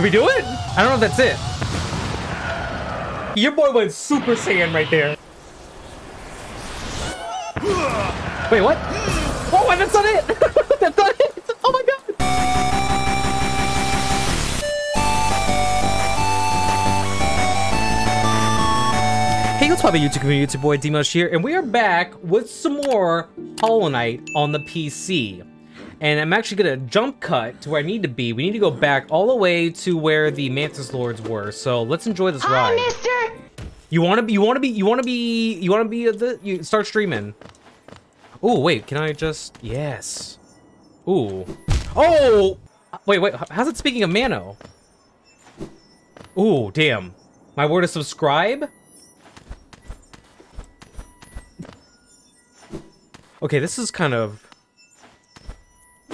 Can we do it? I don't know if that's it. Your boy went Super Saiyan right there. Wait, what? Oh, that's not it! that's not it! Oh my god! Hey, what's poppin' YouTube community? It's your boy Demosh here, and we are back with some more Hollow Knight on the PC. And I'm actually gonna jump cut to where I need to be. We need to go back all the way to where the Mantis Lords were. So let's enjoy this Hi, ride. mister! You wanna be? You wanna be? You wanna be? You wanna be? Uh, the you start streaming. Oh wait, can I just? Yes. Ooh. Oh. Wait, wait. How's it speaking of Mano? Ooh, damn. My word is subscribe. Okay, this is kind of.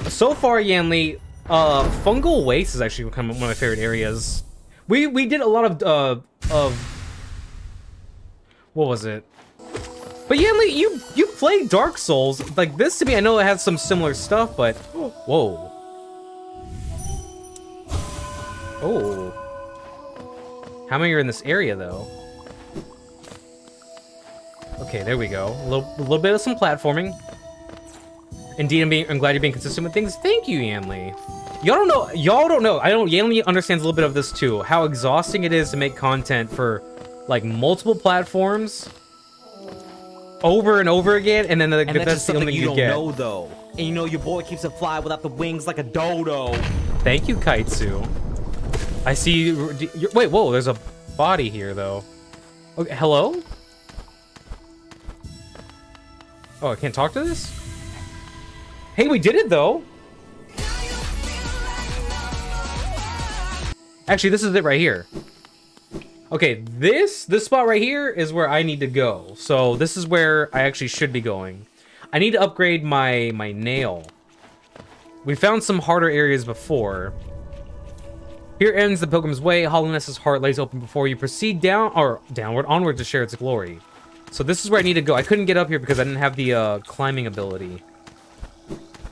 So far, Yanli, uh, fungal waste is actually kind of one of my favorite areas. We we did a lot of uh of what was it? But Yanli, you you played Dark Souls like this to me. I know it has some similar stuff, but whoa, oh, how many are in this area though? Okay, there we go. A little, a little bit of some platforming. Indeed, I'm, being, I'm glad you're being consistent with things. Thank you, Yanli. Y'all don't know. Y'all don't know. I don't. Yanli understands a little bit of this too. How exhausting it is to make content for like multiple platforms over and over again, and then the, And that's, that's the only you you don't get. know, though. And you know your boy keeps it fly without the wings like a dodo. Thank you, Kaitsu. I see. You, wait, whoa. There's a body here, though. Okay, hello. Oh, I can't talk to this. Hey, we did it though. Actually, this is it right here. Okay, this this spot right here is where I need to go. So this is where I actually should be going. I need to upgrade my my nail. We found some harder areas before. Here ends the pilgrim's way. Hallownest's heart lays open before you. Proceed down or downward, onward to share its glory. So this is where I need to go. I couldn't get up here because I didn't have the uh, climbing ability.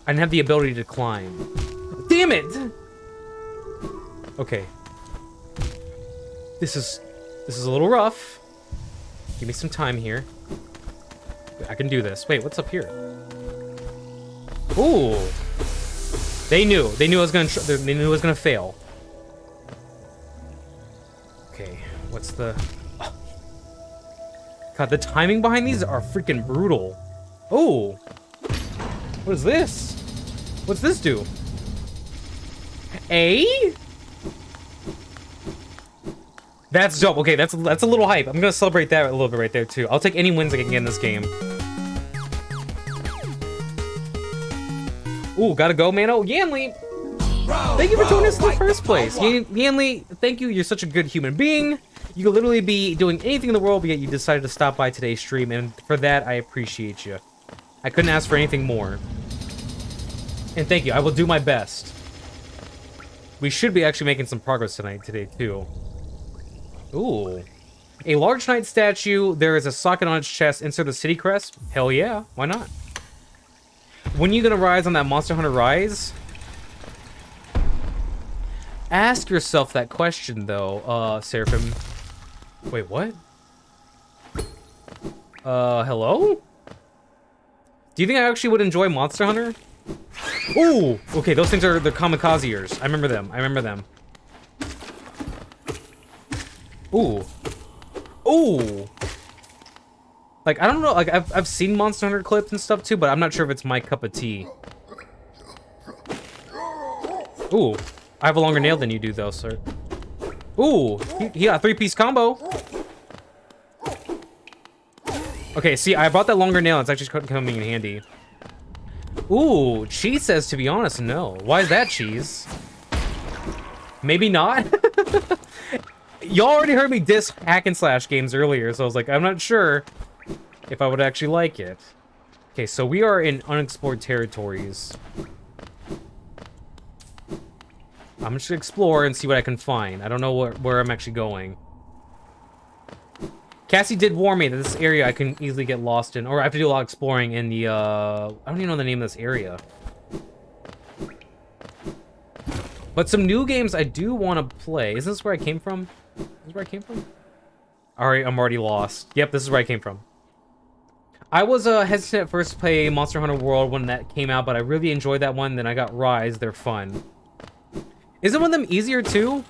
I didn't have the ability to climb. Damn it! Okay. This is this is a little rough. Give me some time here. I can do this. Wait, what's up here? Ooh. They knew. They knew I was gonna. They knew I was gonna fail. Okay, what's the? Ah. God, the timing behind these are freaking brutal. Oh, what is this? What's this do? A? That's dope. Okay, that's that's a little hype. I'm gonna celebrate that a little bit right there too. I'll take any wins I can get in this game. Ooh, gotta go, man. Oh, Yanli. Thank you for joining us in the first place. Yanli, thank you. You're such a good human being. You could literally be doing anything in the world, but yet you decided to stop by today's stream, and for that, I appreciate you. I couldn't ask for anything more. And thank you. I will do my best. We should be actually making some progress tonight, today, too. Ooh. A large knight statue. There is a socket on its chest. Insert the city crest. Hell yeah. Why not? When you gonna rise on that Monster Hunter Rise? Ask yourself that question, though, uh, Seraphim. Wait, what? Uh, hello? Do you think I actually would enjoy Monster Hunter? Ooh! Okay, those things are the kamikazeers. I remember them. I remember them. Ooh. Ooh! Like, I don't know, like, I've, I've seen Monster Hunter clips and stuff too, but I'm not sure if it's my cup of tea. Ooh. I have a longer nail than you do, though, sir. Ooh! He, he got a three-piece combo! Okay, see, I bought that longer nail. It's actually coming in handy. Ooh, cheese says, to be honest, no. Why is that cheese? Maybe not? Y'all already heard me diss hack and slash games earlier, so I was like, I'm not sure if I would actually like it. Okay, so we are in unexplored territories. I'm just gonna explore and see what I can find. I don't know where, where I'm actually going. Cassie did warn me that this area I can easily get lost in, or I have to do a lot of exploring in the, uh... I don't even know the name of this area. But some new games I do want to play. Is this where I came from? Is where I came from? Alright, I'm already lost. Yep, this is where I came from. I was uh, hesitant at first to play Monster Hunter World when that came out, but I really enjoyed that one. Then I got Rise. They're fun. Isn't one of them easier too?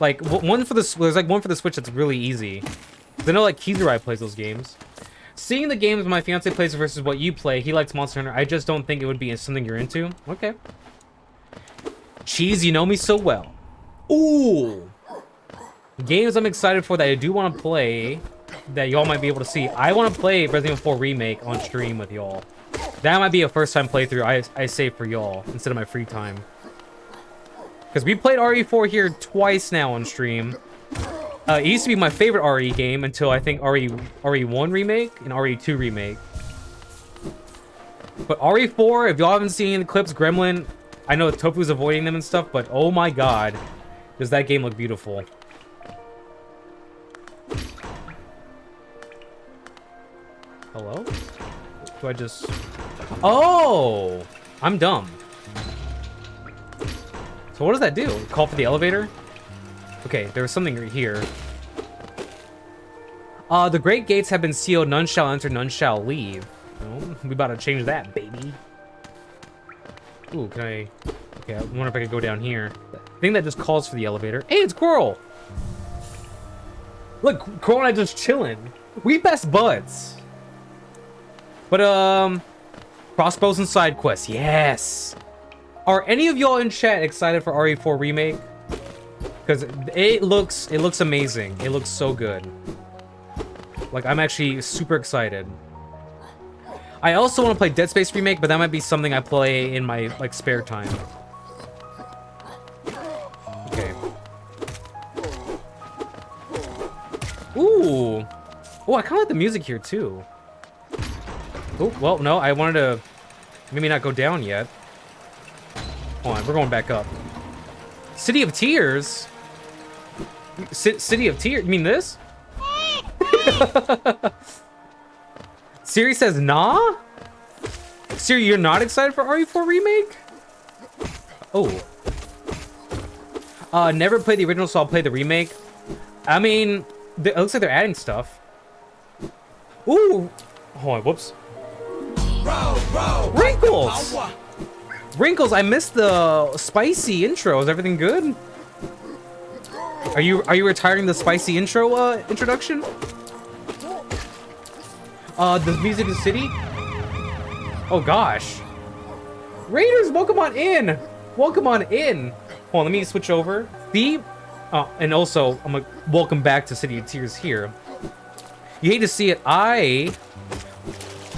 Like one for the there's like one for the Switch that's really easy. I know like Kizurai plays those games. Seeing the games my fiance plays versus what you play, he likes Monster Hunter. I just don't think it would be something you're into. Okay. Cheese, you know me so well. Ooh. Games I'm excited for that I do want to play that y'all might be able to see. I want to play Resident Evil 4 Remake on stream with y'all. That might be a first time playthrough I, I save for y'all instead of my free time. Because we played RE4 here twice now on stream. Uh, it used to be my favorite RE game until I think RE, RE1 Remake and RE2 Remake. But RE4, if y'all haven't seen the clips, Gremlin, I know Tofu's avoiding them and stuff, but oh my god, does that game look beautiful. Hello? Do I just... Oh! I'm dumb. So what does that do? Call for the elevator? Okay, there was something right here. Uh, the great gates have been sealed. None shall enter, none shall leave. Oh, we about to change that, baby. Ooh, can I... Okay, I wonder if I could go down here. I think that just calls for the elevator. Hey, it's Coral! Look, Coral and I just chilling. We best buds. But, um... Crossbows and side quests, yes! Are any of y'all in chat excited for RE4 Remake? Because it looks, it looks amazing. It looks so good. Like, I'm actually super excited. I also want to play Dead Space Remake, but that might be something I play in my, like, spare time. Okay. Ooh! Oh, I kind of like the music here, too. Oh, well, no, I wanted to maybe not go down yet. Hold on, we're going back up. City of Tears? C City of Tears? You mean this? Siri says, nah? Siri, you're not excited for RE4 Remake? Oh. Uh, never played the original, so I'll play the remake. I mean, it looks like they're adding stuff. Ooh! Hold on, whoops. Wrinkles! Wrinkles, I missed the spicy intro. Is everything good? Are you are you retiring the spicy intro uh, introduction? Uh, the music is city? Oh gosh. Raiders, welcome on in! Welcome on in! Hold on, let me switch over. The, uh, and also, I'm gonna welcome back to City of Tears here. You hate to see it, I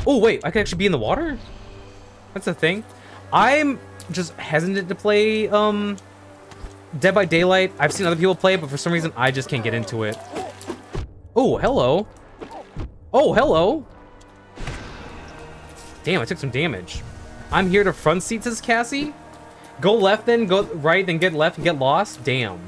Oh, wait, I can actually be in the water? That's a thing. I'm just hesitant to play um, Dead by Daylight. I've seen other people play but for some reason, I just can't get into it. Oh, hello. Oh, hello. Damn, I took some damage. I'm here to front seat, says Cassie. Go left, then go right, then get left and get lost. Damn.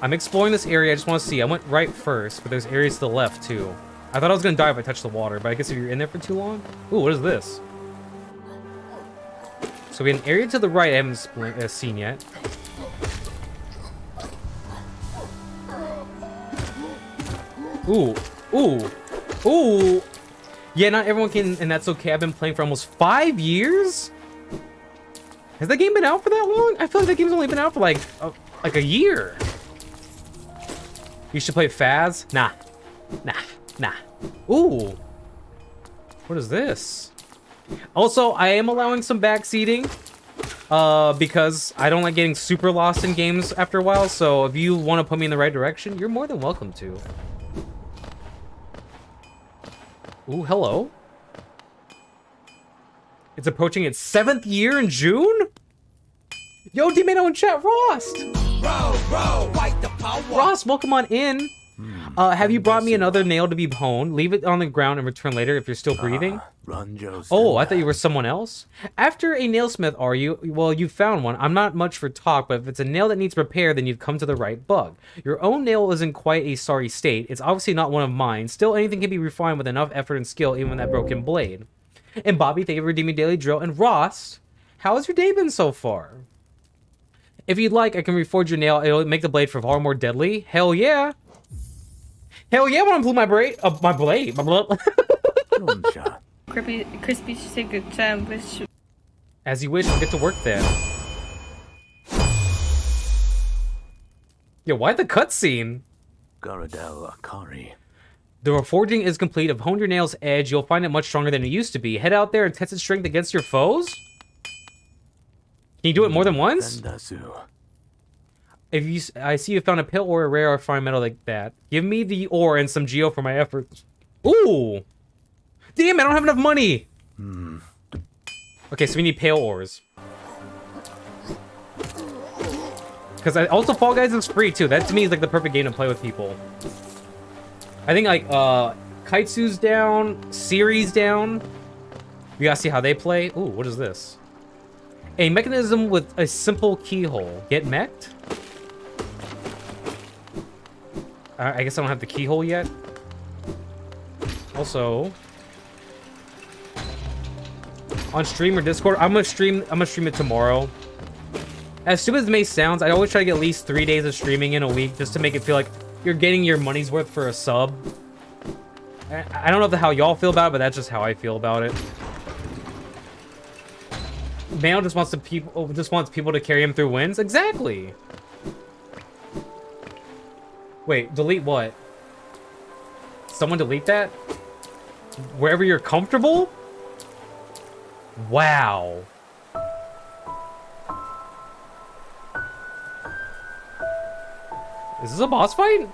I'm exploring this area. I just want to see. I went right first, but there's areas to the left, too. I thought I was gonna die if I touched the water, but I guess if you're in there for too long... Ooh, what is this? So we have an area to the right I haven't uh, seen yet. Ooh, ooh, ooh. Yeah, not everyone can, and that's okay. I've been playing for almost five years? Has that game been out for that long? I feel like that game's only been out for like, a, like a year. You should play Faz? Nah, nah. Nah. Ooh. What is this? Also, I am allowing some backseating. Uh, because I don't like getting super lost in games after a while, so if you want to put me in the right direction, you're more than welcome to. Ooh, hello. It's approaching its seventh year in June? Yo, Dimeno in chat, Rost! Bro, bro, Ross, welcome on in. Uh, have you brought me another nail to be honed? Leave it on the ground and return later if you're still breathing. run, Joseph. Oh, I thought you were someone else. After a nailsmith, are you? Well, you found one. I'm not much for talk, but if it's a nail that needs repair, then you've come to the right bug. Your own nail is in quite a sorry state. It's obviously not one of mine. Still, anything can be refined with enough effort and skill, even with that broken blade. And Bobby, thank you for redeeming Daily Drill. And Ross, how has your day been so far? If you'd like, I can reforge your nail. It'll make the blade far more deadly. Hell yeah. Hell yeah, when I blew my blade. Uh, my blade. My blah. Crispy, crispy chicken sandwich. As you wish, I'll get to work then. Yo, why the cutscene? Garadel Akari. The reforging is complete. If honed your nail's edge, you'll find it much stronger than it used to be. Head out there and test its strength against your foes? Can you do it more than once? If you, I see you found a pale ore, a rare or fine metal like that. Give me the ore and some geo for my efforts. Ooh! Damn, I don't have enough money! Okay, so we need pale ores. Because I also Fall Guys is free too. That to me is like the perfect game to play with people. I think like uh Kaitsu's down, Siri's down. We gotta see how they play. Ooh, what is this? A mechanism with a simple keyhole. Get mech'd? I I guess I don't have the keyhole yet. Also, on stream or Discord, I'm gonna stream. I'm gonna stream it tomorrow. As stupid as it may sound, I always try to get at least three days of streaming in a week just to make it feel like you're getting your money's worth for a sub. I don't know how y'all feel about it, but that's just how I feel about it. Mail just wants to people just wants people to carry him through wins. Exactly. Wait, delete what? Someone delete that? Wherever you're comfortable? Wow. Is this a boss fight?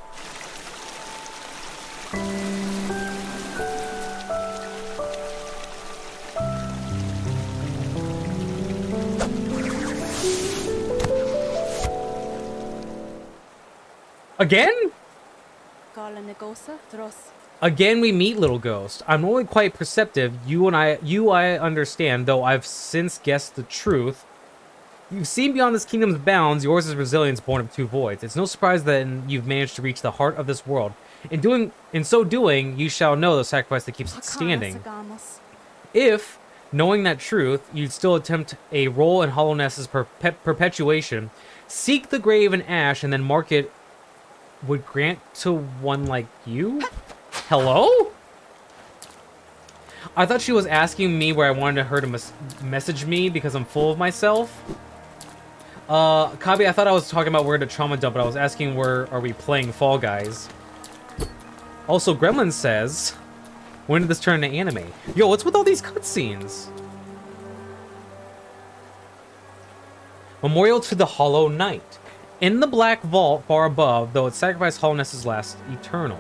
Again? Gala Negosa, Dros. Again, we meet Little Ghost. I'm only quite perceptive. You and I, you I understand, though I've since guessed the truth. You've seen beyond this kingdom's bounds. Yours is resilience born of two voids. It's no surprise that you've managed to reach the heart of this world. In doing, in so doing, you shall know the sacrifice that keeps it standing. If, knowing that truth, you'd still attempt a role in Hallownest's perpe- perpetuation, seek the grave in ash and then mark it would grant to one like you? Hello? I thought she was asking me where I wanted her to mes- message me because I'm full of myself. Uh, Kabi, I thought I was talking about where to trauma dump, but I was asking where are we playing Fall Guys. Also, Gremlin says, when did this turn into anime? Yo, what's with all these cutscenes? Memorial to the Hollow Knight. In the Black Vault far above, though its sacrifice Hallownest last eternal.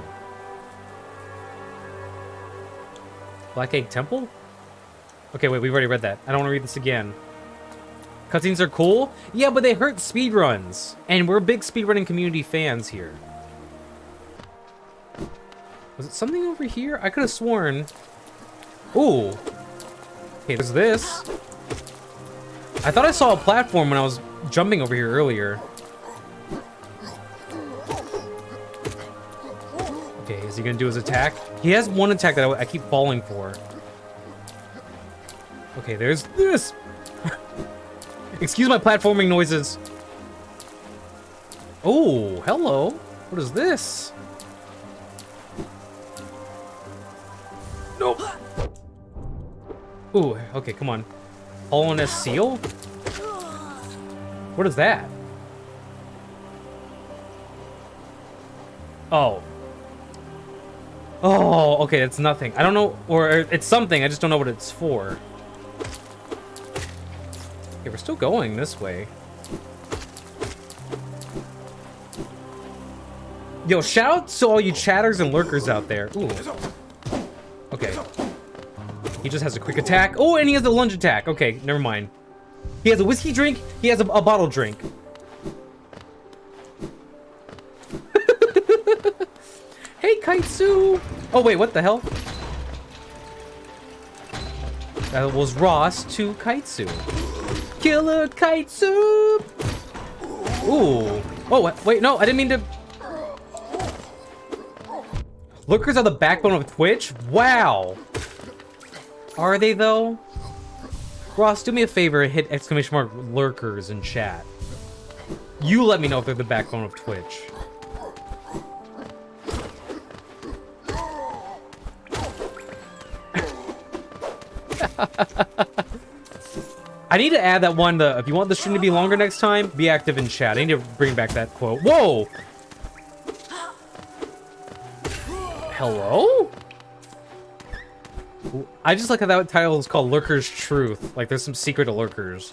Black Egg Temple? Okay, wait, we've already read that. I don't want to read this again. Cutscenes are cool? Yeah, but they hurt speedruns. And we're big speedrunning community fans here. Was it something over here? I could have sworn... Ooh. Okay, there's this. I thought I saw a platform when I was jumping over here earlier. Is he gonna do his attack? He has one attack that I, I keep falling for. Okay, there's this. Excuse my platforming noises. Oh, hello. What is this? Nope. Ooh, okay, come on. Hallownest seal? What is that? Oh. Oh, okay, it's nothing. I don't know, or it's something, I just don't know what it's for. Okay, we're still going this way. Yo, shout out to all you chatters and lurkers out there. Ooh. Okay. He just has a quick attack. Oh, and he has a lunge attack. Okay, never mind. He has a whiskey drink. He has a, a bottle drink. Hey, Kaitsu. Oh, wait, what the hell? That was Ross to Kaitsu. Killer Kaitsu. Ooh. Oh, wait, wait, no, I didn't mean to... Lurkers are the backbone of Twitch? Wow. Are they though? Ross, do me a favor and hit exclamation mark lurkers in chat. You let me know if they're the backbone of Twitch. I need to add that one. The, if you want the stream to be longer next time, be active in chat. I need to bring back that quote. Whoa! Hello? I just like how that title is called Lurker's Truth. Like there's some secret to Lurkers.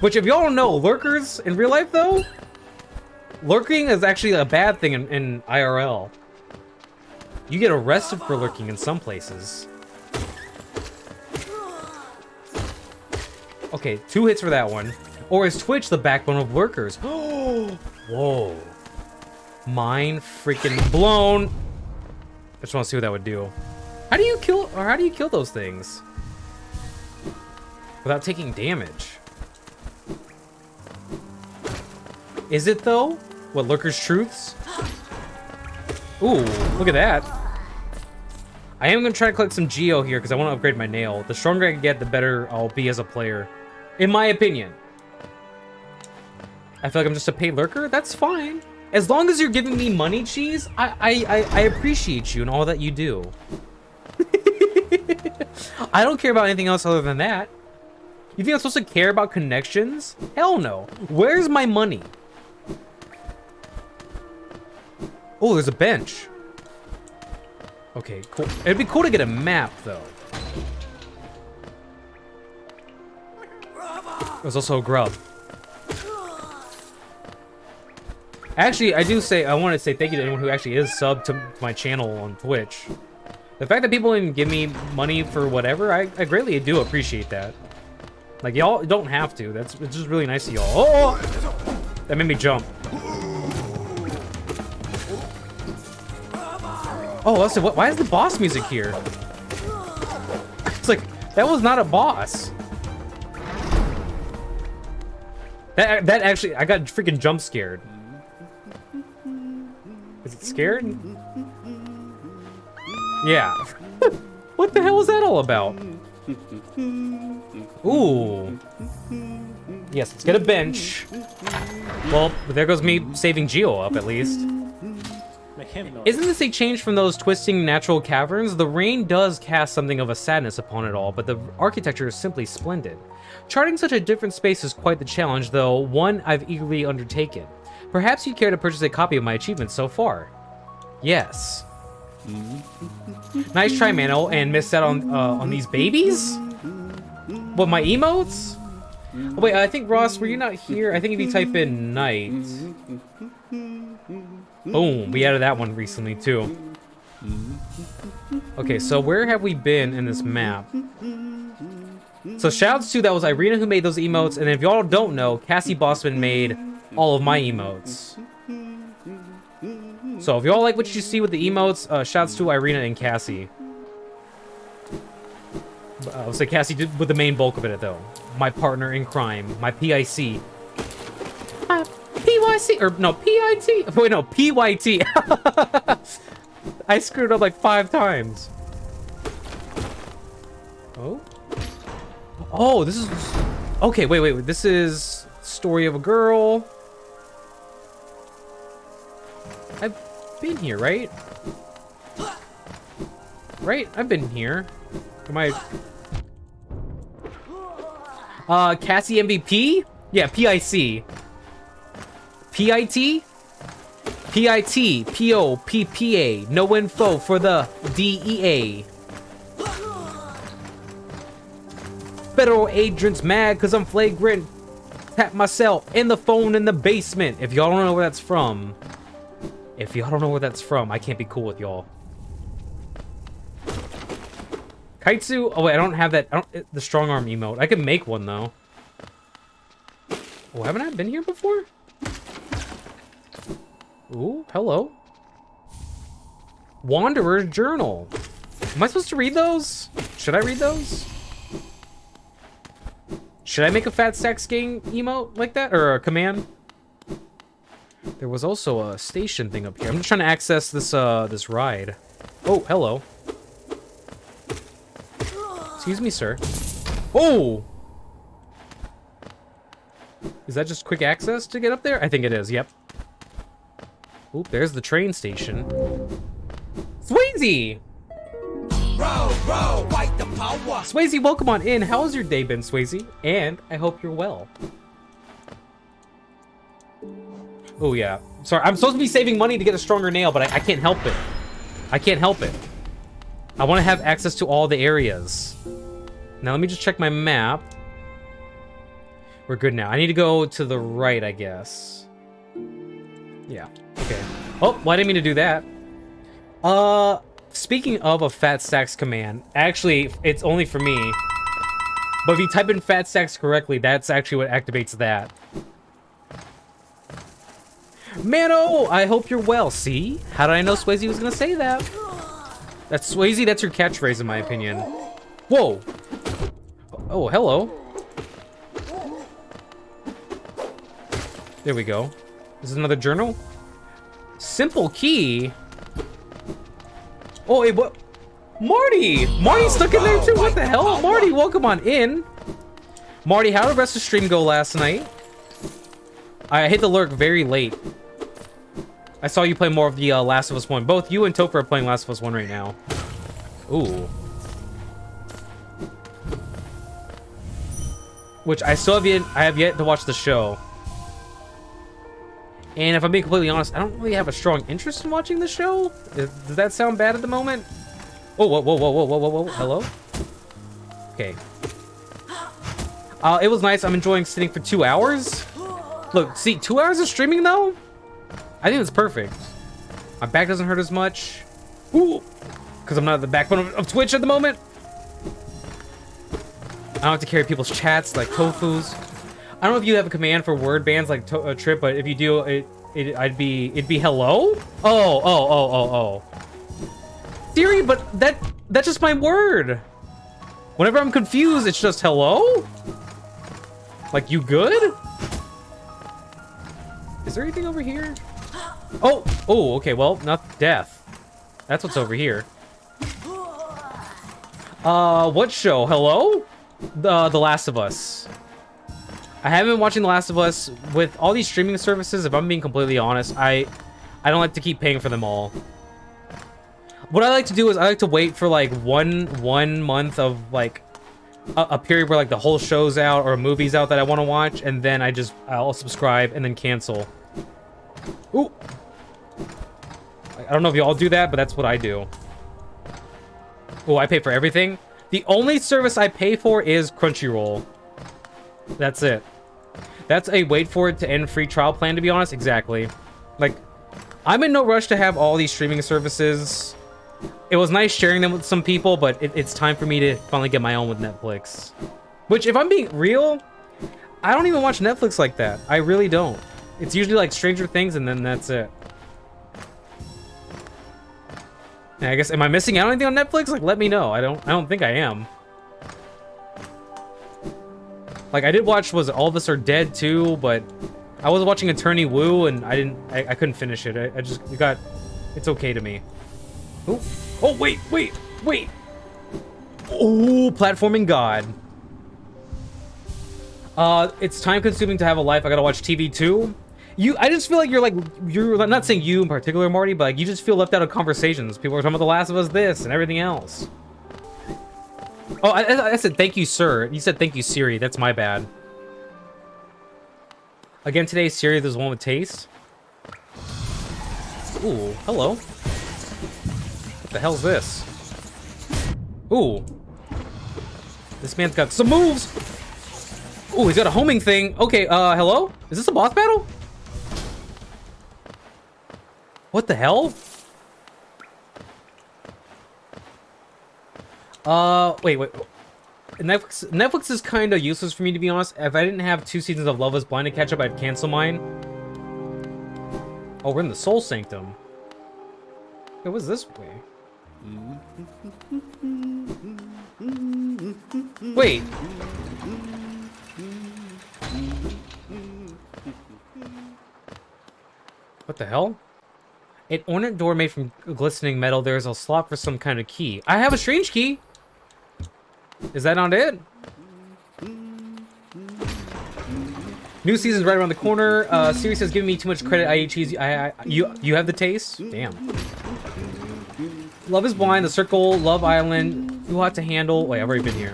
Which, if y'all don't know, Lurkers in real life, though, lurking is actually a bad thing in, in IRL. You get arrested for lurking in some places. Okay, two hits for that one. Or is Twitch the backbone of lurkers? Whoa. Mind freaking blown. I just want to see what that would do. How do you kill, or how do you kill those things? Without taking damage. Is it though? What, Lurker's Truths? Ooh, look at that. I am gonna try to collect some Geo here because I want to upgrade my nail. The stronger I get, the better I'll be as a player. In my opinion. I feel like I'm just a paid lurker. That's fine. As long as you're giving me money, Cheese, I, I, I, I appreciate you and all that you do. I don't care about anything else other than that. You think I'm supposed to care about connections? Hell no. Where's my money? Oh, there's a bench. Okay, cool. It'd be cool to get a map, though. There's also a grub. Actually, I do say, I want to say thank you to anyone who actually is subbed to my channel on Twitch. The fact that people even give me money for whatever, I, I greatly do appreciate that. Like, y'all don't have to. That's it's just really nice of y'all. Oh! oh, oh! That made me jump. Oh, also, what, why is the boss music here? It's like, that was not a boss. That, that actually, I got freaking jump scared. Is it scared? Yeah. what the hell is that all about? Ooh. Yes, let's get a bench. Well, there goes me saving Geo up at least. Isn't this a change from those twisting natural caverns? The rain does cast something of a sadness upon it all, but the architecture is simply splendid. Charting such a different space is quite the challenge, though one I've eagerly undertaken. Perhaps you'd care to purchase a copy of my achievements so far. Yes. nice try, Mano, and missed out on uh, on these babies? What, my emotes? Oh, wait, I think, Ross, were you not here? I think if you type in night... Boom, we added that one recently, too. Okay, so where have we been in this map? So shouts to, that was Irina who made those emotes, and if y'all don't know, Cassie Bossman made all of my emotes. So if y'all like what you see with the emotes, uh, shouts to Irina and Cassie. Uh, I'll say Cassie did with the main bulk of it, though. My partner in crime, my PIC. PYC, or no, PIT. Wait, no, PYT. I screwed up like five times. Oh? Oh, this is... Okay, wait, wait, wait. This is story of a girl. I've been here, right? Right? I've been here. Am I... Uh, Cassie MVP? Yeah, PIC. PIT? PIT, PO, PPA, no info for the DEA. Federal agents mad because I'm flagrant. Tap myself in the phone in the basement. If y'all don't know where that's from, if y'all don't know where that's from, I can't be cool with y'all. Kaitsu, oh wait, I don't have that, I don't, the strong arm emote. I can make one though. Oh, haven't I been here before? Ooh, hello. Wanderer's Journal. Am I supposed to read those? Should I read those? Should I make a fat sex gang emote like that? Or a command? There was also a station thing up here. I'm just trying to access this, uh, this ride. Oh, hello. Excuse me, sir. Oh! Is that just quick access to get up there? I think it is, yep. Oop, there's the train station. Swayze! Swayze, welcome on in. How's your day been, Swayze? And I hope you're well. Oh, yeah. Sorry, I'm supposed to be saving money to get a stronger nail, but I, I can't help it. I can't help it. I want to have access to all the areas. Now, let me just check my map. We're good now. I need to go to the right, I guess. Yeah. Okay. Oh, I didn't mean to do that. Uh, speaking of a fat stacks command, actually, it's only for me. But if you type in fat stacks correctly, that's actually what activates that. Mano, I hope you're well. See? How did I know Swayze was gonna say that? That's Swayze, that's your catchphrase in my opinion. Whoa! Oh, hello. There we go. This is another journal? Simple key? Oh, wait, what? Marty! Marty's stuck in there too, what the hell? Marty, welcome on in. Marty, how did the rest of the stream go last night? I hit the lurk very late. I saw you play more of the uh, Last of Us 1. Both you and Topher are playing Last of Us 1 right now. Ooh. Which I still have yet, I have yet to watch the show. And if I'm being completely honest, I don't really have a strong interest in watching the show. Does, that sound bad at the moment? Oh, whoa, whoa, whoa, whoa, whoa, whoa, whoa, hello? Okay. Uh, it was nice. I'm enjoying sitting for two hours. Look, see, two hours of streaming, though? I think it's perfect. My back doesn't hurt as much. Ooh! Because I'm not at the backbone of, of, Twitch at the moment. I don't have to carry people's chats like Tofu's. I don't know if you have a command for word bands like uh, Trip, but if you do, it, it I'd be it'd be hello. Oh, oh, oh, oh, oh. Siri, but that that's just my word. Whenever I'm confused, it's just hello. Like you good? Is there anything over here? Oh, oh, okay, well, not death. That's what's over here. Uh, what show? Hello? The, the Last of Us. I haven't been watching The Last of Us. With all these streaming services, if I'm being completely honest, I, I don't like to keep paying for them all. What I like to do is I like to wait for like one one month of like a, a period where like the whole show's out or a movie's out that I want to watch, and then I just I'll subscribe and then cancel. Ooh. I don't know if you all do that, but that's what I do. Oh, I pay for everything? The only service I pay for is Crunchyroll. That's it. That's a wait for it to end free trial plan, to be honest. Exactly. Like, I'm in no rush to have all these streaming services. It was nice sharing them with some people, but it, it's time for me to finally get my own with Netflix. Which, if I'm being real, I don't even watch Netflix like that. I really don't. It's usually like Stranger Things, and then that's it. I guess, am I missing out on anything on Netflix? Like, let me know. I don't, I don't think I am. Like, I did watch, was All of Us Are Dead too, but I was watching Attorney Woo, and I didn't, I, I couldn't finish it. I, I just, it got, it's okay to me. Oh, oh, wait, wait, wait. Oh, platforming god. Uh, it's time consuming to have a life. I gotta watch TV too. You, I just feel like you're like, you're I'm not saying you in particular, Marty, but like you just feel left out of conversations. People are talking about The Last of Us this and everything else. Oh, I, I said thank you, sir. You said thank you, Siri. That's my bad. Again today, Siri, there's one with taste. Ooh, hello. What the hell's this? Ooh. This man's got some moves! Ooh, he's got a homing thing. Okay, uh, hello? Is this a boss battle? What the hell? Uh, wait, wait. Netflix, Netflix is kind of useless for me, to be honest. If I didn't have two seasons of Love is Blind to catch up, I'd cancel mine. Oh, we're in the Soul Sanctum. It was this way. Wait. What the hell? An ornate door made from glistening metal. There's a slot for some kind of key. I have a strange key. Is that not it? New season's right around the corner. Uh, series has given me too much credit. Cheese. I, I, you, you have the taste. Damn. Love is Blind, The Circle, Love Island, Too Hot to Handle. Wait, I've already been here.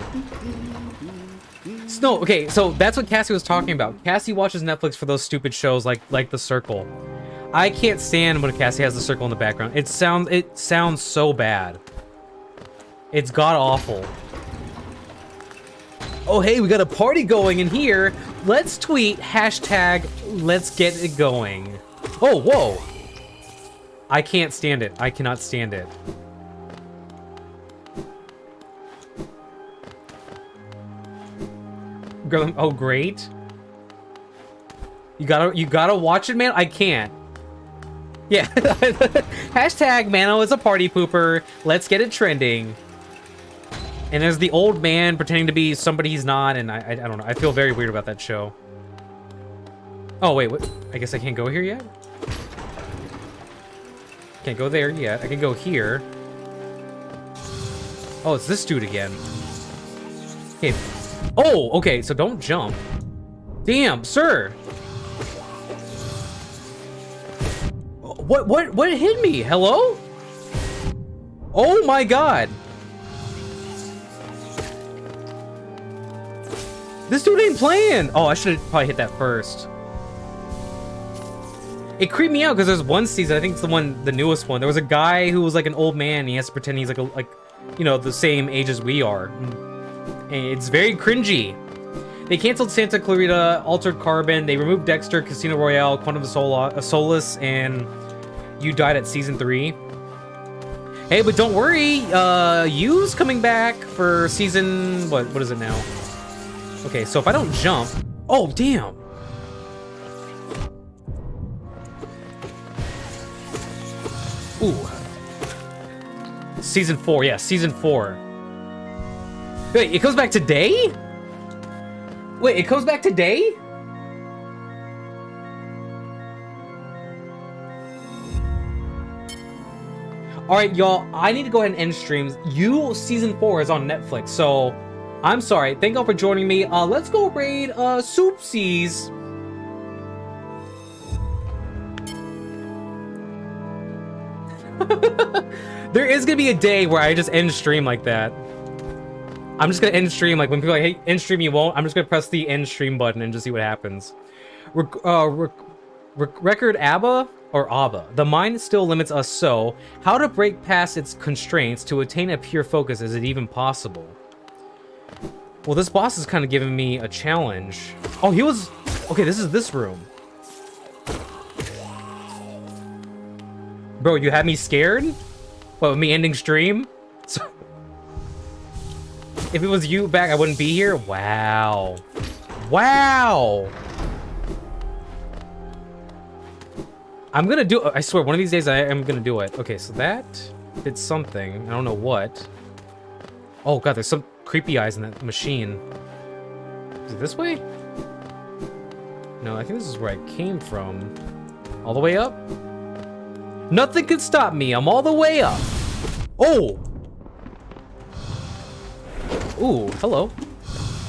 No, okay, so that's what Cassie was talking about. Cassie watches Netflix for those stupid shows like like The Circle. I can't stand when Cassie has The Circle in the background. It sounds it sounds so bad. It's god awful. Oh hey, we got a party going in here. Let's tweet hashtag let's get it going. Oh, whoa. I can't stand it. I cannot stand it. Oh, great. You gotta, you gotta watch it, man. I can't. Yeah. Hashtag Mano is a party pooper. Let's get it trending. And there's the old man pretending to be somebody he's not, and I, I, I don't know. I feel very weird about that show. Oh, wait, what? I guess I can't go here yet? Can't go there yet. I can go here. Oh, it's this dude again. Okay, Oh, okay, so don't jump. Damn, sir. What, what, what hit me? Hello? Oh my god. This dude ain't playing. Oh, I should probably hit that first. It creeped me out because there's one season, I think it's the one, the newest one. There was a guy who was like an old man. he has to pretend he's like a, like, you know, the same age as we are. It's very cringy. They canceled Santa Clarita, Altered Carbon, they removed Dexter, Casino Royale, Quantum of Sol Solace, and You Died at Season 3. Hey, but don't worry, uh, You's coming back for season... What, what is it now? Okay, so if I don't jump... Oh, damn! Ooh. Season 4, yeah, Season 4. Wait, it goes back today? Wait, it goes back today? Alright, y'all, I need to go ahead and end streams. You Season 4 is on Netflix, so I'm sorry. Thank y'all for joining me. Uh, let's go raid uh, Soupsies. there is gonna be a day where I just end stream like that. I'm just gonna end stream. Like when people like, hey, end stream, you won't. I'm just gonna press the end stream button and just see what happens. Rec uh, rec rec record ABBA or ABBA. The mind still limits us so. How to break past its constraints to attain a pure focus? Is it even possible? Well, this boss is kind of giving me a challenge. Oh, he was... Okay, this is this room. Bro, you had me scared? What, me ending stream? So if it was you back, I wouldn't be here? Wow. Wow! I'm gonna do I swear, one of these days I am gonna do it. Okay, so that did something. I don't know what. Oh god, there's some creepy eyes in that machine. Is it this way? No, I think this is where I came from. All the way up? Nothing can stop me. I'm all the way up. Oh! Ooh, hello.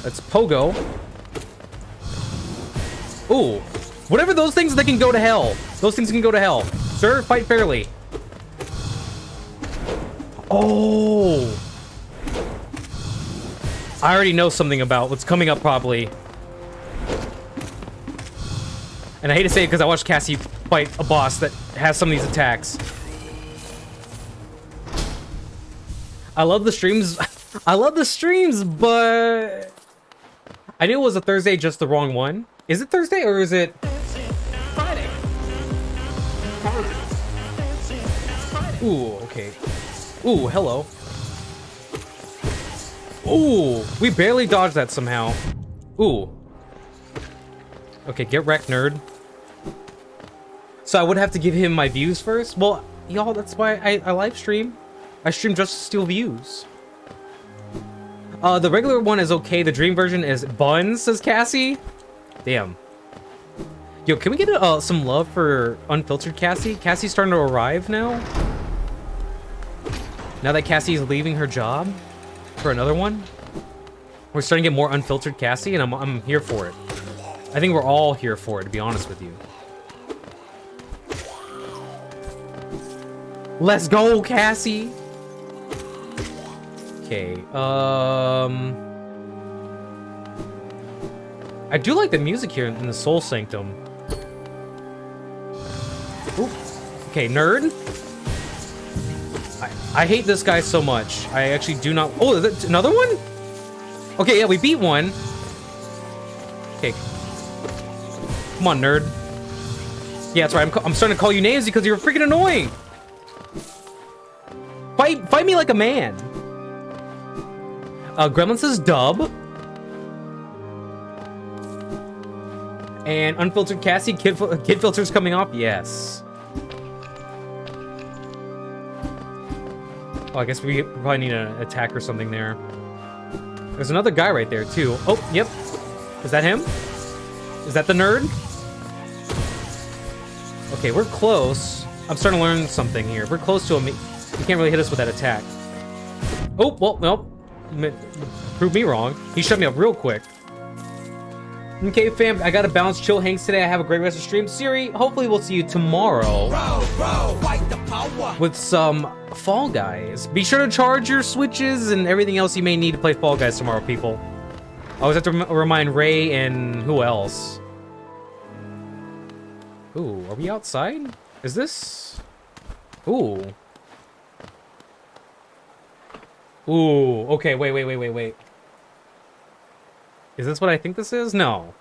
That's Pogo. Ooh. Whatever those things they can go to hell. Those things can go to hell. Sir, fight fairly. Oh. I already know something about what's coming up probably. And I hate to say it because I watched Cassie fight a boss that has some of these attacks. I love the streams. I love the streams, but I knew it was a Thursday, just the wrong one. Is it Thursday or is it Friday? Ooh, okay. Ooh, hello. Ooh, we barely dodged that somehow. Ooh. Okay, get wrecked, nerd. So I would have to give him my views first? Well, y'all, that's why I, I live stream. I stream just to steal views. Uh, the regular one is okay. The dream version is buns, says Cassie. Damn. Yo, can we get uh, some love for unfiltered Cassie? Cassie's starting to arrive now. Now that Cassie's leaving her job for another one. We're starting to get more unfiltered Cassie, and I'm, I'm here for it. I think we're all here for it, to be honest with you. Let's go, Cassie! Okay, um... I do like the music here in the Soul Sanctum. Ooh. Okay, nerd. I, hate this guy so much. I actually do not... Oh, another one? Okay, yeah, we beat one. Okay. Come on, nerd. Yeah, that's right. I'm, I'm starting to call you names because you're freaking annoying. Fight, fight me like a man. Uh, Gremlin says dub. And unfiltered Cassie, kid, kid filters coming off. Yes. Oh, I guess we probably need an attack or something there. There's another guy right there too. Oh, yep. Is that him? Is that the nerd? Okay, we're close. I'm starting to learn something here. We're close to him. He can't really hit us with that attack. Oh, well, nope. M- Prove me wrong. He shut me up real quick. Okay, fam, I gotta bounce. Chill hangs today. I have a great rest of stream. Siri, hopefully we'll see you tomorrow with some Fall Guys. Be sure to charge your switches and everything else you may need to play Fall Guys tomorrow, people. I always have to rem- remind Ray and who else? Ooh, are we outside? Is this? Ooh. Ooh, okay, wait, wait, wait, wait, wait. Is this what I think this is? No.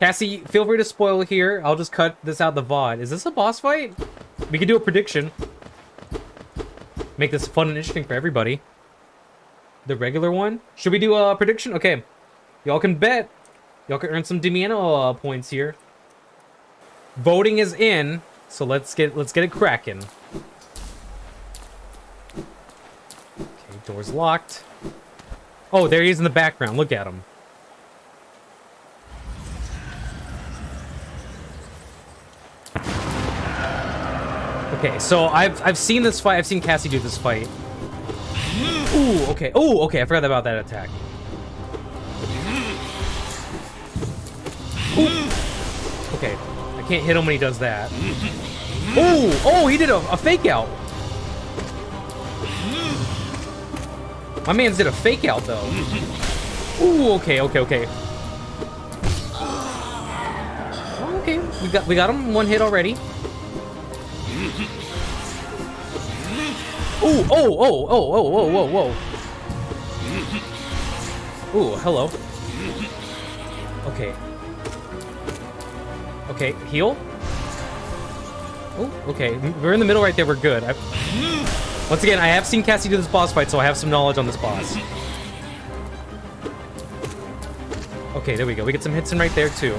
Cassie, feel free to spoil here. I'll just cut this out the VOD. Is this a boss fight? We can do a prediction. Make this fun and interesting for everybody. The regular one? Should we do a prediction? Okay. Y'all can bet. Y'all can earn some Demiano uh, points here. Voting is in, so let's get let's get it cracking. Okay, door's locked. Oh, there he is in the background. Look at him. Okay, so I've I've seen this fight. I've seen Cassie do this fight. Ooh, okay. Oh, okay. I forgot about that attack. Ooh. Okay, I can't hit him when he does that. Oh, oh, he did a, a fake out. My man's did a fake out though. Ooh, okay, okay, okay. Okay, we got we got him one hit already. Oh, oh, oh, oh, whoa, whoa, whoa. Ooh, hello. Okay. Okay, heal. Oh, okay. We're in the middle right there. We're good. I... Once again, I have seen Cassie do this boss fight, so I have some knowledge on this boss. Okay, there we go. We get some hits in right there, too.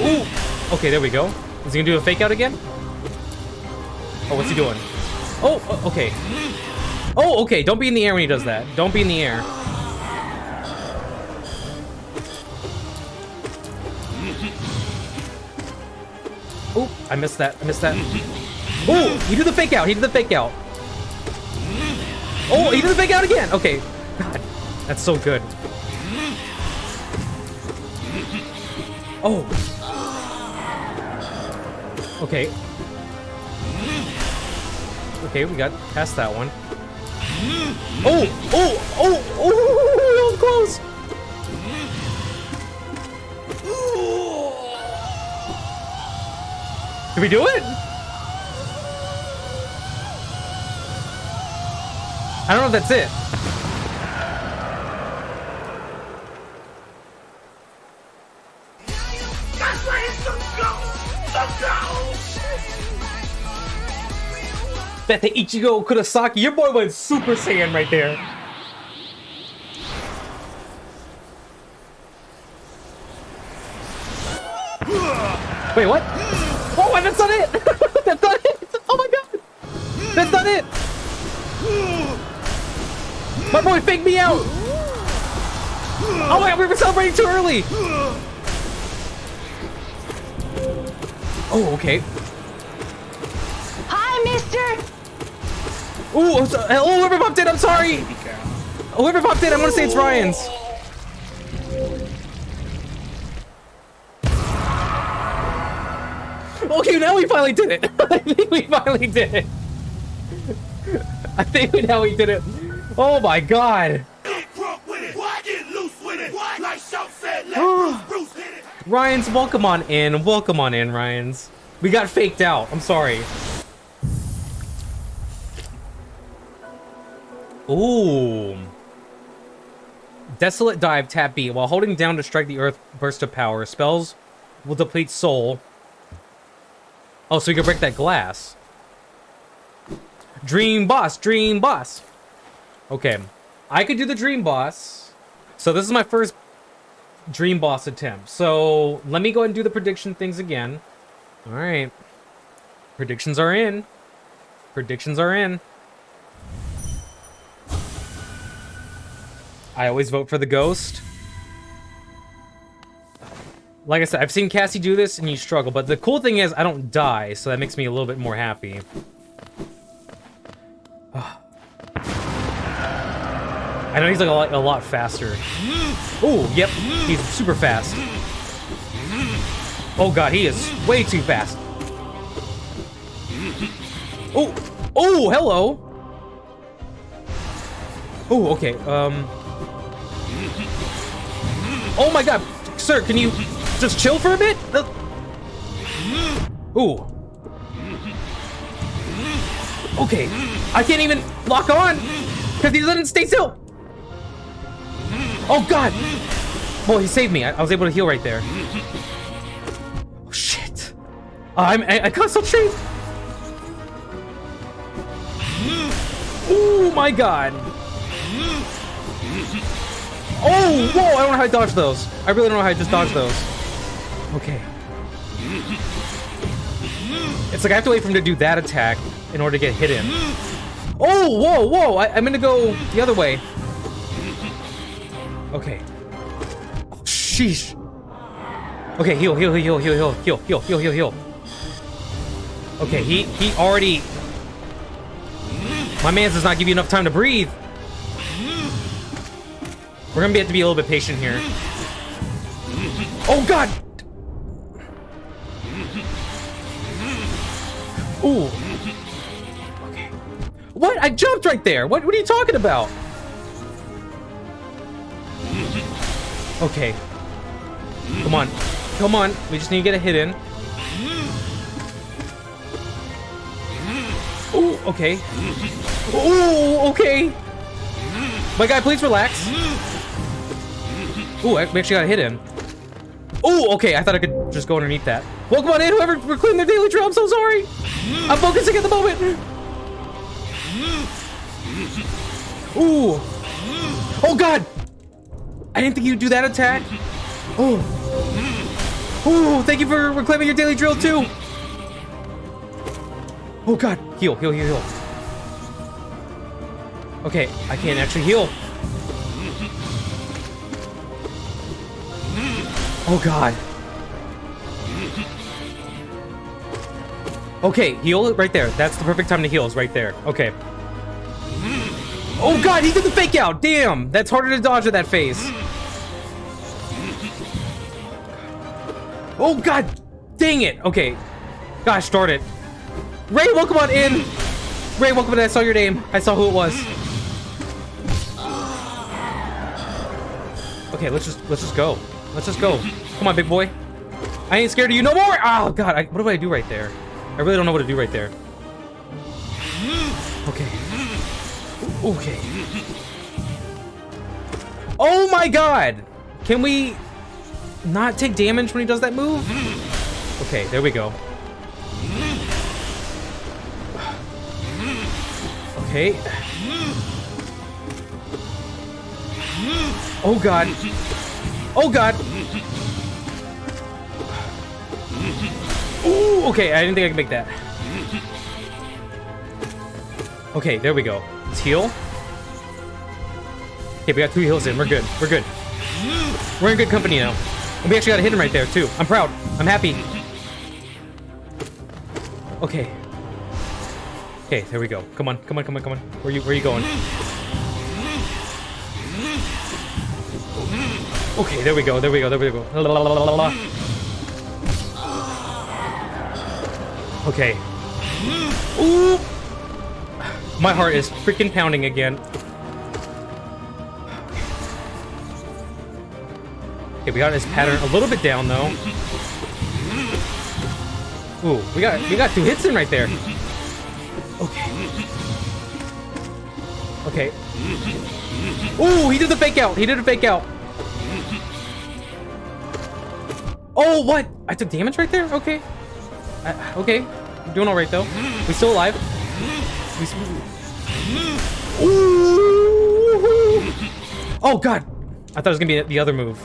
Ooh! Okay, there we go. Is he gonna do a fake out again? Oh, what's he doing? Oh, okay. Oh, okay. Don't be in the air when he does that. Don't be in the air. Oh, I missed that. I missed that. Oh, he did the fake out. He did the fake out. Oh, he did the fake out again. Okay. God, that's so good. Oh. Okay. Okay, we got past that one. Oh, oh, oh, oh, that close. Did we do it? I don't know if that's it. That the Ichigo Kurosaki, your boy went Super Saiyan right there. Wait, what? Oh, that's not it! that's not it! Oh my god! That's not it! My boy faked me out! Oh my god, we were celebrating too early! Oh, okay. Ooh, oh, so- hello, whoever bumped it, I'm sorry! Whoever popped in, I'm gonna say it's Ryan's. Okay, now we finally did it. I think we finally did it. I think we now we did it. Oh my god. Ryan's, welcome on in. Welcome on in, Ryan's. We got faked out. I'm sorry. Ooh. Desolate Dive, tap B. While holding down to strike the earth burst of power, spells will deplete soul. Oh, so we can break that glass. Dream boss, dream boss. Okay, I could do the dream boss. So this is my first dream boss attempt. So let me go ahead and do the prediction things again. All right. Predictions are in. Predictions are in. I always vote for the ghost. Like I said, I've seen Cassie do this and you struggle, but the cool thing is I don't die, so that makes me a little bit more happy. I know he's like a lot, a lot faster. Oh, yep, he's super fast. Oh god, he is way too fast. Oh, oh, hello. Oh, okay, um... Oh my god, sir, can you just chill for a bit? Ooh. Okay, I can't even lock on because he doesn't stay still. Oh god! Oh, he saved me. I, I was able to heal right there. Oh shit! I'm I, I concentrate. Oh my god! Oh, whoa! I don't know how to dodge those. I really don't know how to just dodge those. Okay. It's like I have to wait for him to do that attack in order to get hit in. Oh, whoa, whoa! I, I'm gonna go the other way. Okay. Sheesh. Okay, heal, heal, heal, heal, heal, heal, heal, heal, heal, heal. Okay, he he already. My man does not give you enough time to breathe. We're gonna have to be a little bit patient here. Oh god! Ooh. Okay. What? I jumped right there. What? What are you talking about? Okay. Come on. Come on. We just need to get a hit in. Ooh, okay. Ooh, okay. My guy, please relax. Ooh, I actually got a hit in. Ooh, okay. I thought I could just go underneath that. Welcome on in, whoever reclaimed their daily drill. I'm so sorry. I'm focusing at the moment. Ooh. Oh, God. I didn't think you'd do that attack. Oh. Ooh, thank you for reclaiming your daily drill, too. Oh, God. Heal, heal, heal, heal. Okay, I can't actually heal. Oh, God. Okay, heal it right there. That's the perfect time to heal is right there. Okay. Oh god, he did the fake out! Damn! That's harder to dodge with that face. Oh god! Dang it! Okay. Gosh, start it. Ray, welcome on in! Ray, welcome in. I saw your name. I saw who it was. Okay, let's just let's just go. Let's just go. Come on, big boy. I ain't scared of you no more! Oh god, I, what do I do right there? I really don't know what to do right there. Okay. Okay. Oh my god! Can we not take damage when he does that move? Okay, there we go. Okay. Oh god. Oh god. Ooh, okay, I didn't think I could make that. Okay, there we go. Let's heal. Okay, we got two heals in. We're good. We're good. We're in good company now. And we actually got a him right there, too. I'm proud. I'm happy. Okay. Okay, there we go. Come on, come on, come on, come on. Where you where you going? Okay, there we go, there we go, there we go. Okay. Ooh! My heart is freaking pounding again. Okay, we got his pattern a little bit down though. Ooh, we got we got two hits in right there. Okay. Okay. Ooh, he did the fake out. He did a fake out. Oh, what? I took damage right there? Okay. Uh, okay. I'm doing all right, though. We still alive. We. Oh, God. I thought it was going to be the other move.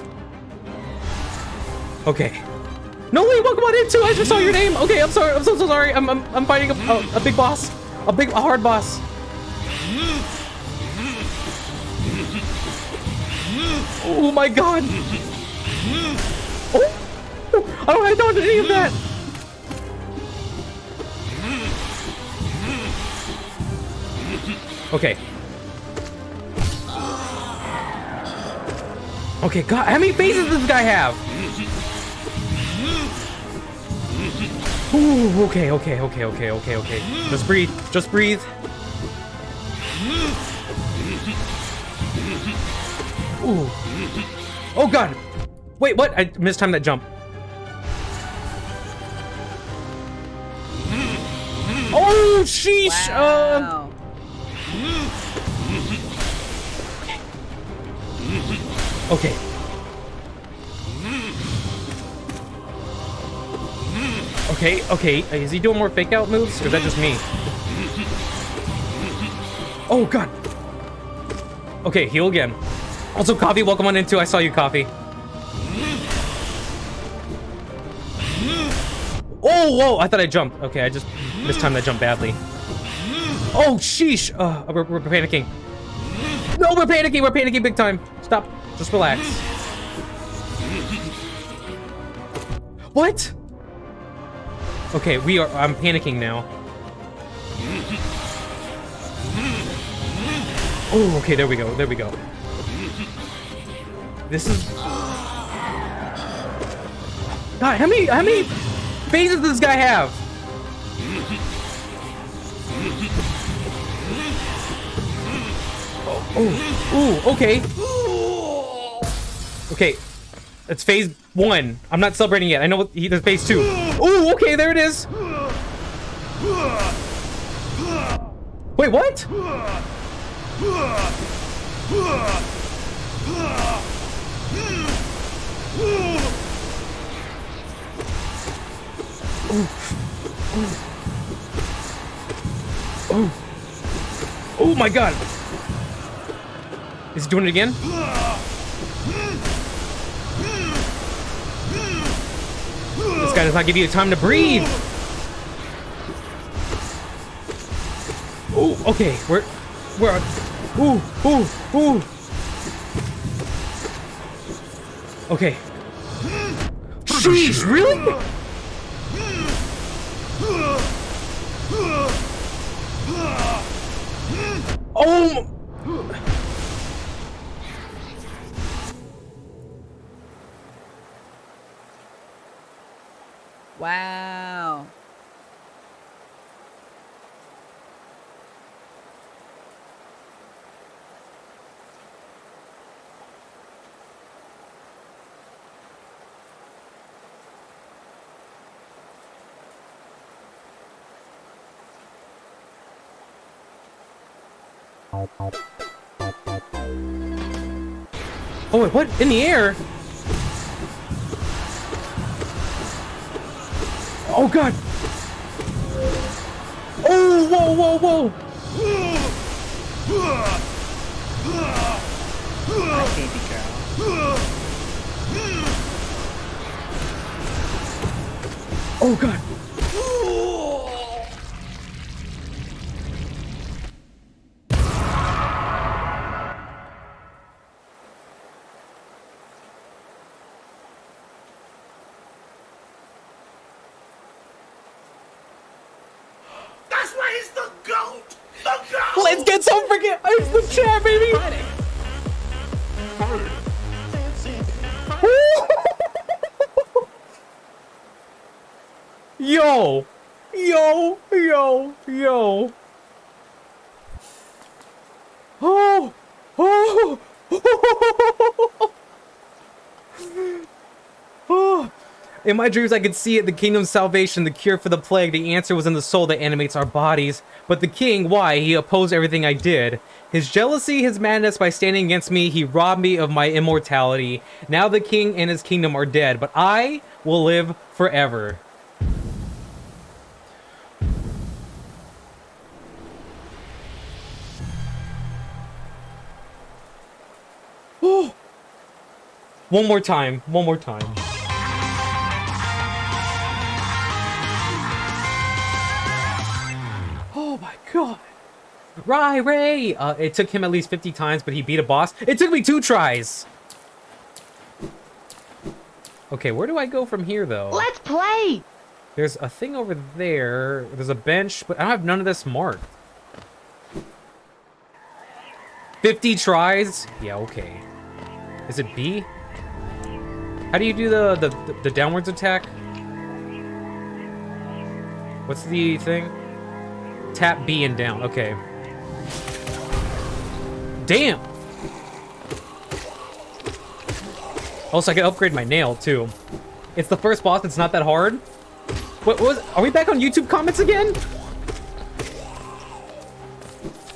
Okay. No, wait, welcome on in, too. I just saw your name. Okay, I'm sorry. I'm so, so sorry. I'm, I'm, I'm fighting a, a, a big boss. A big, a hard boss. Oh, my God. Oh. Oh, I don't done any of that. Okay. Okay, God, how many phases does this guy have? Ooh, okay, okay, okay, okay, okay, okay. Just breathe, just breathe. Ooh. Oh God. Wait, what? I mistimed that jump. Oh, sheesh. Um, Wow. okay. Okay, okay. uh, Is he doing more fake out moves? Or is that just me? Oh, God. Okay, heal again. Also, Coffee, welcome on in too. I saw you, Coffee. Oh, whoa. I thought I jumped. Okay, I just mistimed that jump badly. Oh, sheesh. Uh, we're, we're panicking. No, we're panicking. We're panicking big time. Stop. Just relax. What? Okay, we are. I'm panicking now. Oh, okay. There we go. There we go. This is. God, how many how many phases does this guy have? Oh, ooh, okay. Okay, it's phase one. I'm not celebrating yet. I know what he there's phase two. Ooh, okay, there it is. Wait, what? Oh Oh my god. Is he doing it again? This guy does not give you time to breathe. Oh, okay. We're, we're, ooh, ooh, ooh. Okay. Jeez, really? Oh. Wait, what? In the air? Oh, God. Oh, whoa, whoa, whoa. My baby girl. Oh, God. In my dreams, I could see it the kingdom's salvation, the cure for the plague. The answer was in the soul that animates our bodies. But the king, why? He opposed everything I did. His jealousy, his madness, by standing against me, he robbed me of my immortality. Now the king and his kingdom are dead, but I will live forever. One more time. One more time. Oh my god. Rai Ray! Uh, it took him at least 50 times, but he beat a boss. It took me two tries! Okay, where do I go from here, though? Let's play! There's a thing over there. There's a bench, but I don't have none of this marked. 50 tries? Yeah, okay. Is it B? How do you do the, the, the, downwards attack? What's the thing? Tap B and down. Okay. Damn! Also, I can upgrade my nail, too. It's the first boss, it's not that hard. What was- are we back on YouTube comments again?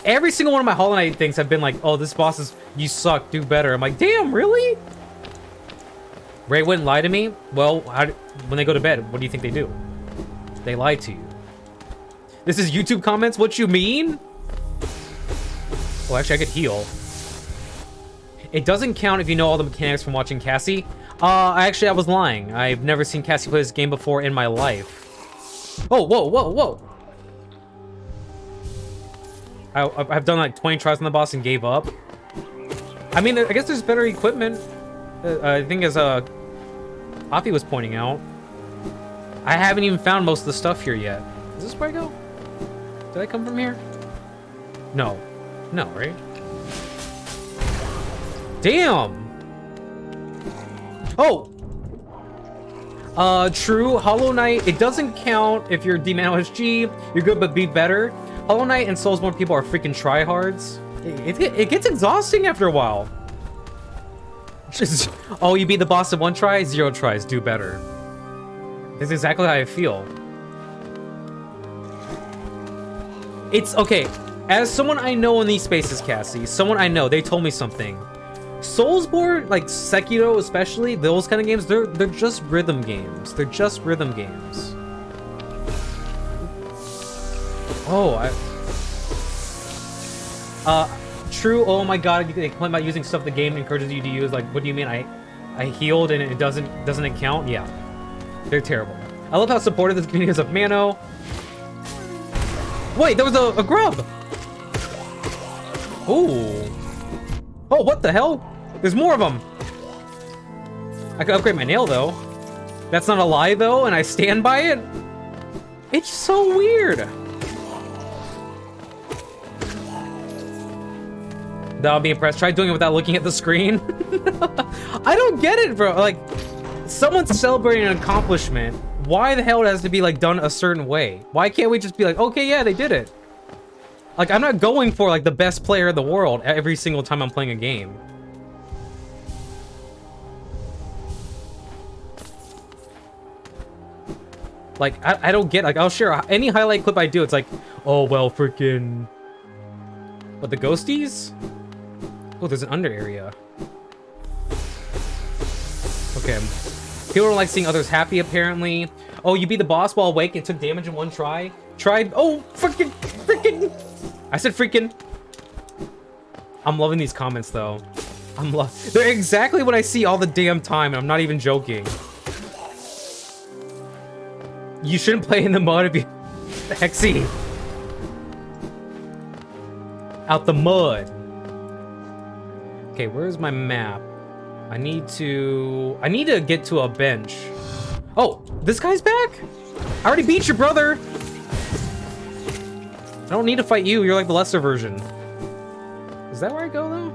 Every single one of my Hollow Knight things have been like, oh, this boss is- you suck, do better. I'm like, damn, really? Ray wouldn't lie to me? Well, do, when they go to bed, what do you think they do? They lie to you. This is YouTube comments? What you mean? Oh, actually, I could heal. It doesn't count if you know all the mechanics from watching Cassie. Uh, actually, I was lying. I've never seen Cassie play this game before in my life. Oh, whoa, whoa, whoa. I, I've done like 20 tries on the boss and gave up. I mean, I guess there's better equipment. Uh, I think as uh, Afi was pointing out. I haven't even found most of the stuff here yet. Is this where I go? Did I come from here? No. No, right? Damn! Oh! Uh, true. Hollow Knight, it doesn't count if you're DManoSG. You're good, but be better. Hollow Knight and Soulsborne people are freaking tryhards. It, it, it gets exhausting after a while. Oh, you beat the boss in one try? Zero tries, do better. That's exactly how I feel. It's, okay, as someone I know in these spaces, Cassie, someone I know, they told me something. Soulsborne, like Sekiro especially, those kind of games, they're they're just rhythm games. They're just rhythm games. Oh, I... Uh, true, oh my god, they complain about using stuff the game encourages you to use. Like, what do you mean? I I healed and it doesn't, doesn't it count? Yeah. They're terrible. I love how supportive this community is of Mano. Wait, there was a, a grub! Ooh. Oh, what the hell? There's more of them. I could upgrade my nail, though. That's not a lie, though, and I stand by it? It's so weird. That'll be impressed. Try doing it without looking at the screen. I don't get it, bro. Like, someone's celebrating an accomplishment. Why the hell it has to be, like, done a certain way? Why can't we just be like, okay, yeah, they did it? Like, I'm not going for, like, the best player in the world every single time I'm playing a game. Like, I, I don't get, like, I'll share any highlight clip I do, it's like, oh, well, freaking... What, the ghosties? Oh, there's an under area. Okay. People don't like seeing others happy, apparently. Oh, you beat the boss while awake and took damage in one try? Tried- Oh, freaking, freaking! I said freaking. I'm loving these comments, though. I'm lo- They're exactly what I see all the damn time, and I'm not even joking. You shouldn't play in the mud if you... Hexy. Out the mud. Okay, where's my map? I need to... I need to get to a bench. Oh, this guy's back? I already beat your brother. I don't need to fight you. You're like the lesser version. Is that where I go, though?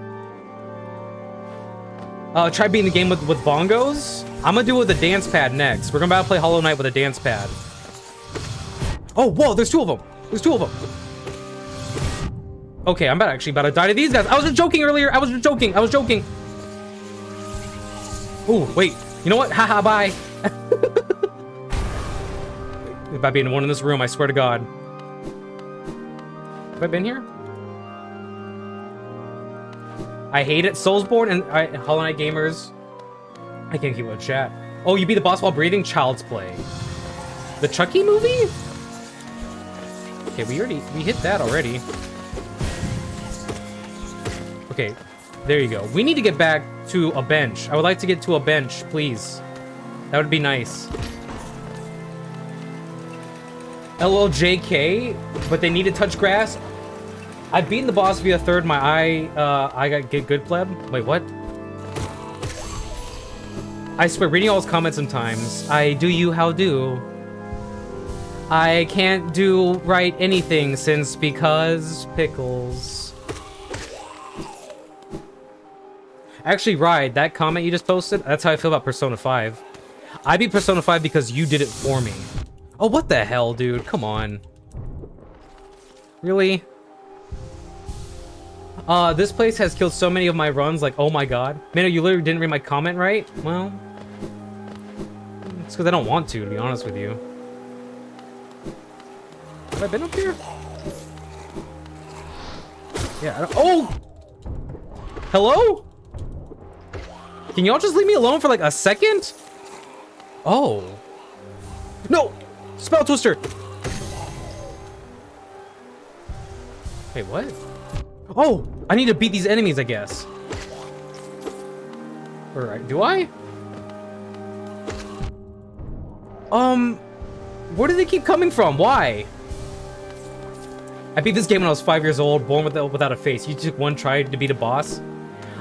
Uh, try beating the game with, with bongos? I'm gonna do it with a dance pad next. We're gonna play Hollow Knight with a dance pad. Oh, whoa, there's two of them. There's two of them. Okay, I'm about actually about to die to these guys. I was just joking earlier. I was just joking. I was joking. Oh, wait. You know what? Haha, bye. By being the one in this room, I swear to God. Have I been here? I hate it. Soulsborne and I, Hollow Knight gamers. I can't keep with chat. Oh, you beat the boss while breathing? Child's Play. The Chucky movie? Okay, we already we hit that already. Okay, there you go. We need to get back to a bench. I would like to get to a bench, please. That would be nice. LLJK, but they need to touch grass. I've beaten the boss via third. My eye, uh, I got get good pleb. Wait, what? I swear, reading all his comments sometimes, I do you how do. I can't do right anything since because pickles. Actually, Ride, that comment you just posted, that's how I feel about Persona 5. I beat Persona 5 because you did it for me. Oh, what the hell, dude? Come on. Really? Uh, this place has killed so many of my runs, like, oh my god. Man, you literally didn't read my comment right? Well, it's because I don't want to, to be honest with you. Have I been up here? Yeah, Oh! Hello? Can y'all just leave me alone for like a second? Oh. No! Spell Twister! Wait, what? Oh! I need to beat these enemies, I guess. Alright, do I? Um, where do they keep coming from? Why? I beat this game when I was five years old, born without, without a face. You took one try to beat a boss.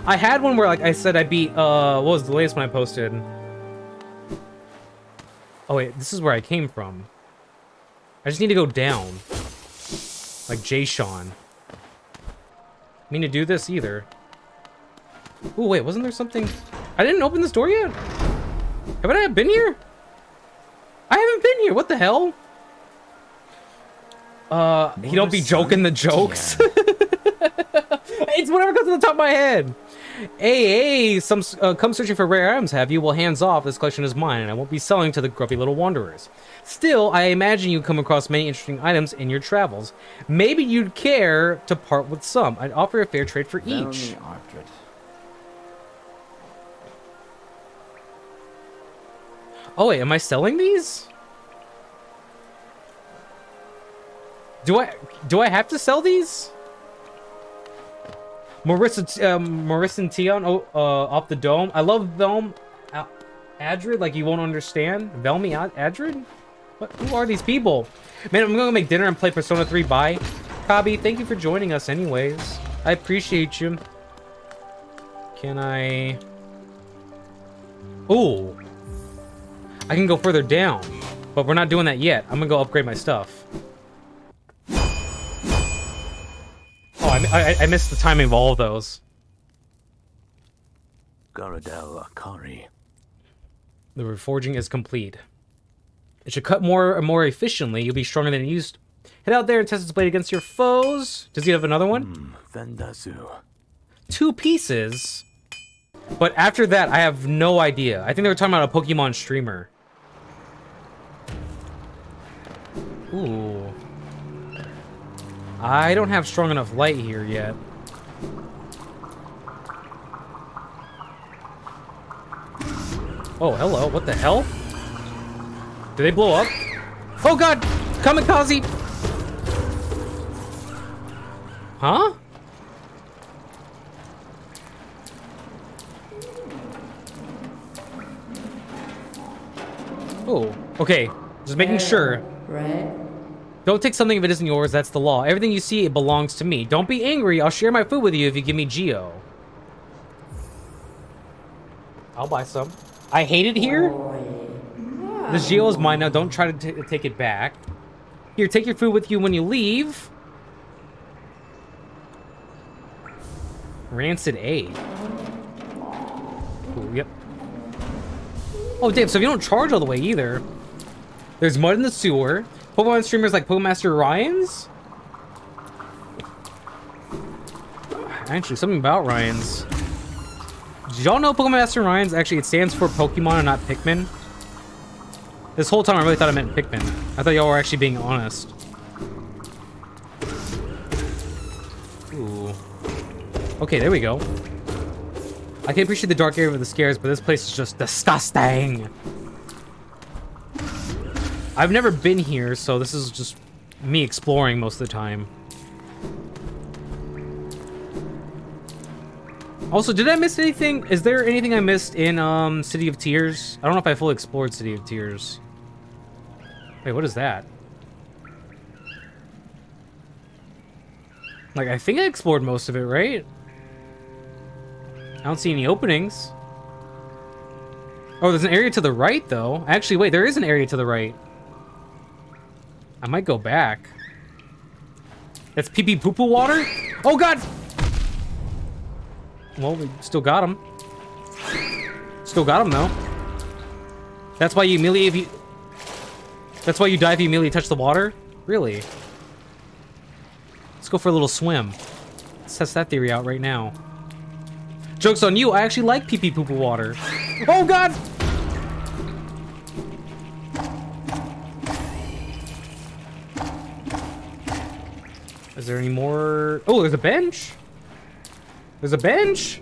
I had one where, like I said, I beat, uh, what was the latest one I posted? Oh wait, this is where I came from. I just need to go down. Like Jay Sean. mean to do this either. Oh wait, wasn't there something? I didn't open this door yet? Haven't I been here? I haven't been here, what the hell? Uh, he don't be joking the jokes. it's whatever comes to the top of my head. Hey, hey, some uh, come searching for rare items, have you? Well, hands off. This collection is mine, and I won't be selling to the grumpy little wanderers. Still, I imagine you come across many interesting items in your travels. Maybe you'd care to part with some. I'd offer a fair trade for each. Oh wait, am I selling these? Do I do I have to sell these? Marissa um, Marissa and Tion oh, uh, off the dome. I love Velm uh, Adrid. Like you won't understand. Velmi Adrid. What? Who are these people? Man, I'm gonna make dinner and play Persona 3. Bye, Kabi. Thank you for joining us. Anyways, I appreciate you. Can I? Ooh. I can go further down, but we're not doing that yet. I'm gonna go upgrade my stuff. Oh, I, I, I missed the timing of all of those. Garadel Akari. The reforging is complete. It should cut more and more efficiently. You'll be stronger than used. Head out there and test its blade against your foes. Does he have another one? Hmm, Vendazu. Two pieces. But after that, I have no idea. I think they were talking about a Pokemon streamer. Ooh. I don't have strong enough light here yet. Oh, hello. What the hell? Did they blow up? Oh god! Kamikaze! Huh? Oh, okay. Just making sure. Right? Don't take something if it isn't yours, that's the law. Everything you see, it belongs to me. Don't be angry, I'll share my food with you if you give me Geo. I'll buy some. I hate it here. The Geo is mine now, don't try to take it back. Here, take your food with you when you leave. Rancid A. Ooh, yep. Oh, damn, so if you don't charge all the way either. There's mud in the sewer. Pokemon streamers like Pokemaster Ryan's? Actually, something about Ryan's. Did y'all know Pokemaster Ryan's? Actually, it stands for Pokemon and not Pikmin. This whole time, I really thought I meant Pikmin. I thought y'all were actually being honest. Ooh. Okay, there we go. I can appreciate the dark area with the scares, but this place is just disgusting. I've never been here, so this is just me exploring most of the time. Also, did I miss anything? Is there anything I missed in um, City of Tears? I don't know if I fully explored City of Tears. Wait, what is that? Like, I think I explored most of it, right? I don't see any openings. Oh, there's an area to the right, though. Actually, wait, there is an area to the right. I might go back. That's pee pee poo poo water? Oh, God! Well, we still got him. Still got him, though. That's why you immediately... If you, that's why you die if you immediately touch the water? Really? Let's go for a little swim. Let's test that theory out right now. Joke's on you, I actually like pee pee poo poo water. Oh god! Is there any more? Oh, there's a bench? There's a bench?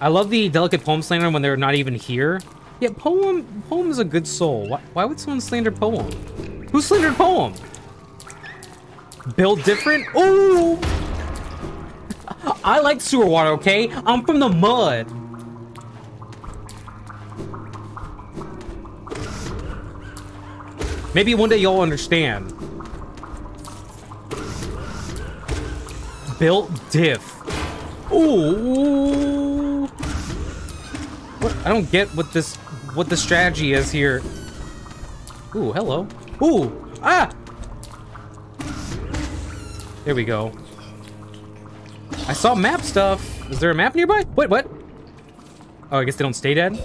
I love the delicate poem slander when they're not even here. Yeah, poem poem is a good soul. Why, why would someone slander poem? Who slandered poem? Built different? Oh! I like sewer water, okay? I'm from the mud. Maybe one day you'll understand. Built diff. Ooh. What? I don't get what this what the strategy is here. Ooh, hello. Ooh, ah! There we go. I saw map stuff. Is there a map nearby? Wait, what? Oh, I guess they don't stay dead.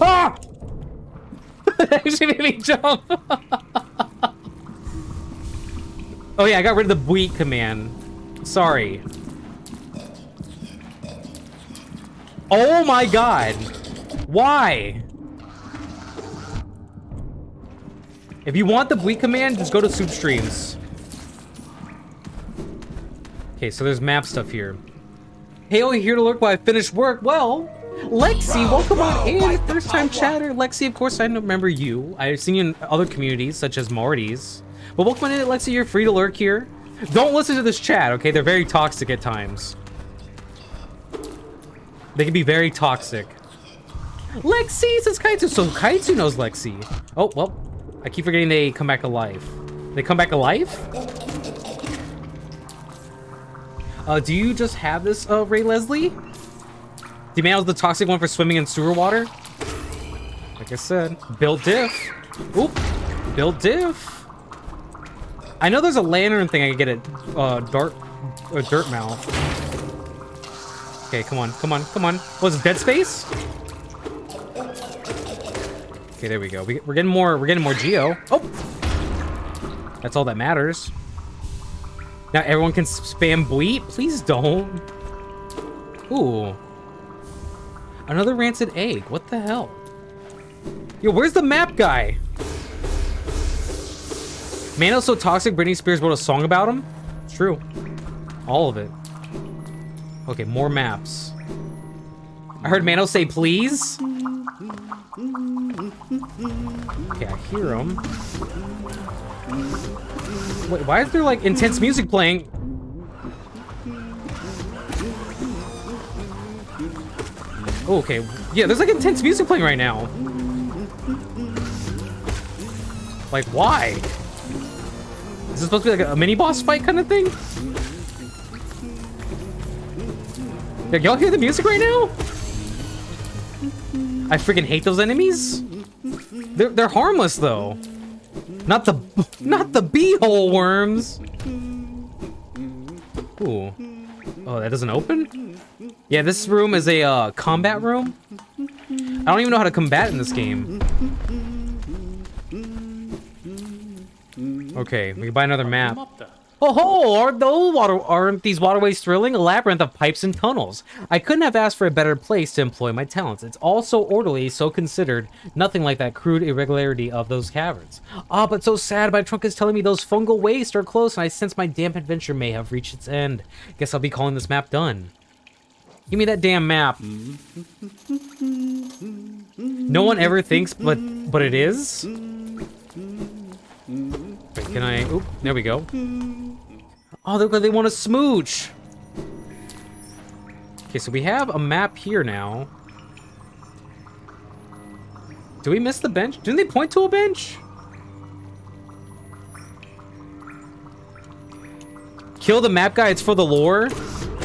Ah! actually made me jump. oh yeah, I got rid of the bleat command. Sorry. Oh my god. Why? If you want the bleat command, just go to soup streams. Okay, so there's map stuff here. Hey, oh, here to lurk while I finish work. Well, Lexi, welcome on in. First time chatter. Lexi, of course, I remember you. I've seen you in other communities, such as Marty's. But welcome on in, Lexi. You're free to lurk here. Don't listen to this chat, okay? They're very toxic at times. They can be very toxic. Lexi says Kaitsu. So Kaitsu knows Lexi. Oh, well. I keep forgetting they come back alive. They come back alive? Uh, do you just have this, uh, Ray Leslie? Was the toxic one for swimming in sewer water? Like I said, build diff. Oop, build diff. I know there's a lantern thing I can get at uh, Dart, uh, Dirtmouth. Okay, come on, come on, come on. Was it Dead Space? Okay, there we go. We, we're getting more. We're getting more Geo. Oh, that's all that matters. Now everyone can spam bleep. Please don't. Ooh. Another rancid egg. What the hell? Yo, where's the map guy? Mano's so toxic, Britney Spears wrote a song about him? It's true. All of it. Okay, more maps. I heard Mano say please. Okay, I hear him. Wait, why is there like intense music playing? Oh, okay. Yeah, there's like intense music playing right now. Like, why? Is this supposed to be like a mini boss fight kind of thing? Yeah, y'all hear the music right now? I freaking hate those enemies. They're they're harmless though. Not the not the beehole worms. Ooh. Oh, that doesn't open? Yeah, this room is a uh, combat room. I don't even know how to combat in this game. Okay, we can buy another map. Oh ho! Aren't those water aren't these waterways thrilling? A labyrinth of pipes and tunnels. I couldn't have asked for a better place to employ my talents. It's all so orderly, so considered. Nothing like that crude irregularity of those caverns. Ah, but so sad. My trunk is telling me those fungal wastes are close, and I sense my damp adventure may have reached its end. Guess I'll be calling this map done. Give me that damn map. No one ever thinks, but but it is. Wait, can I? Oop, there we go. Oh, look like they want to smooch. Okay, so we have a map here now. Do we miss the bench? Didn't they point to a bench? Kill the map guy, it's for the lore?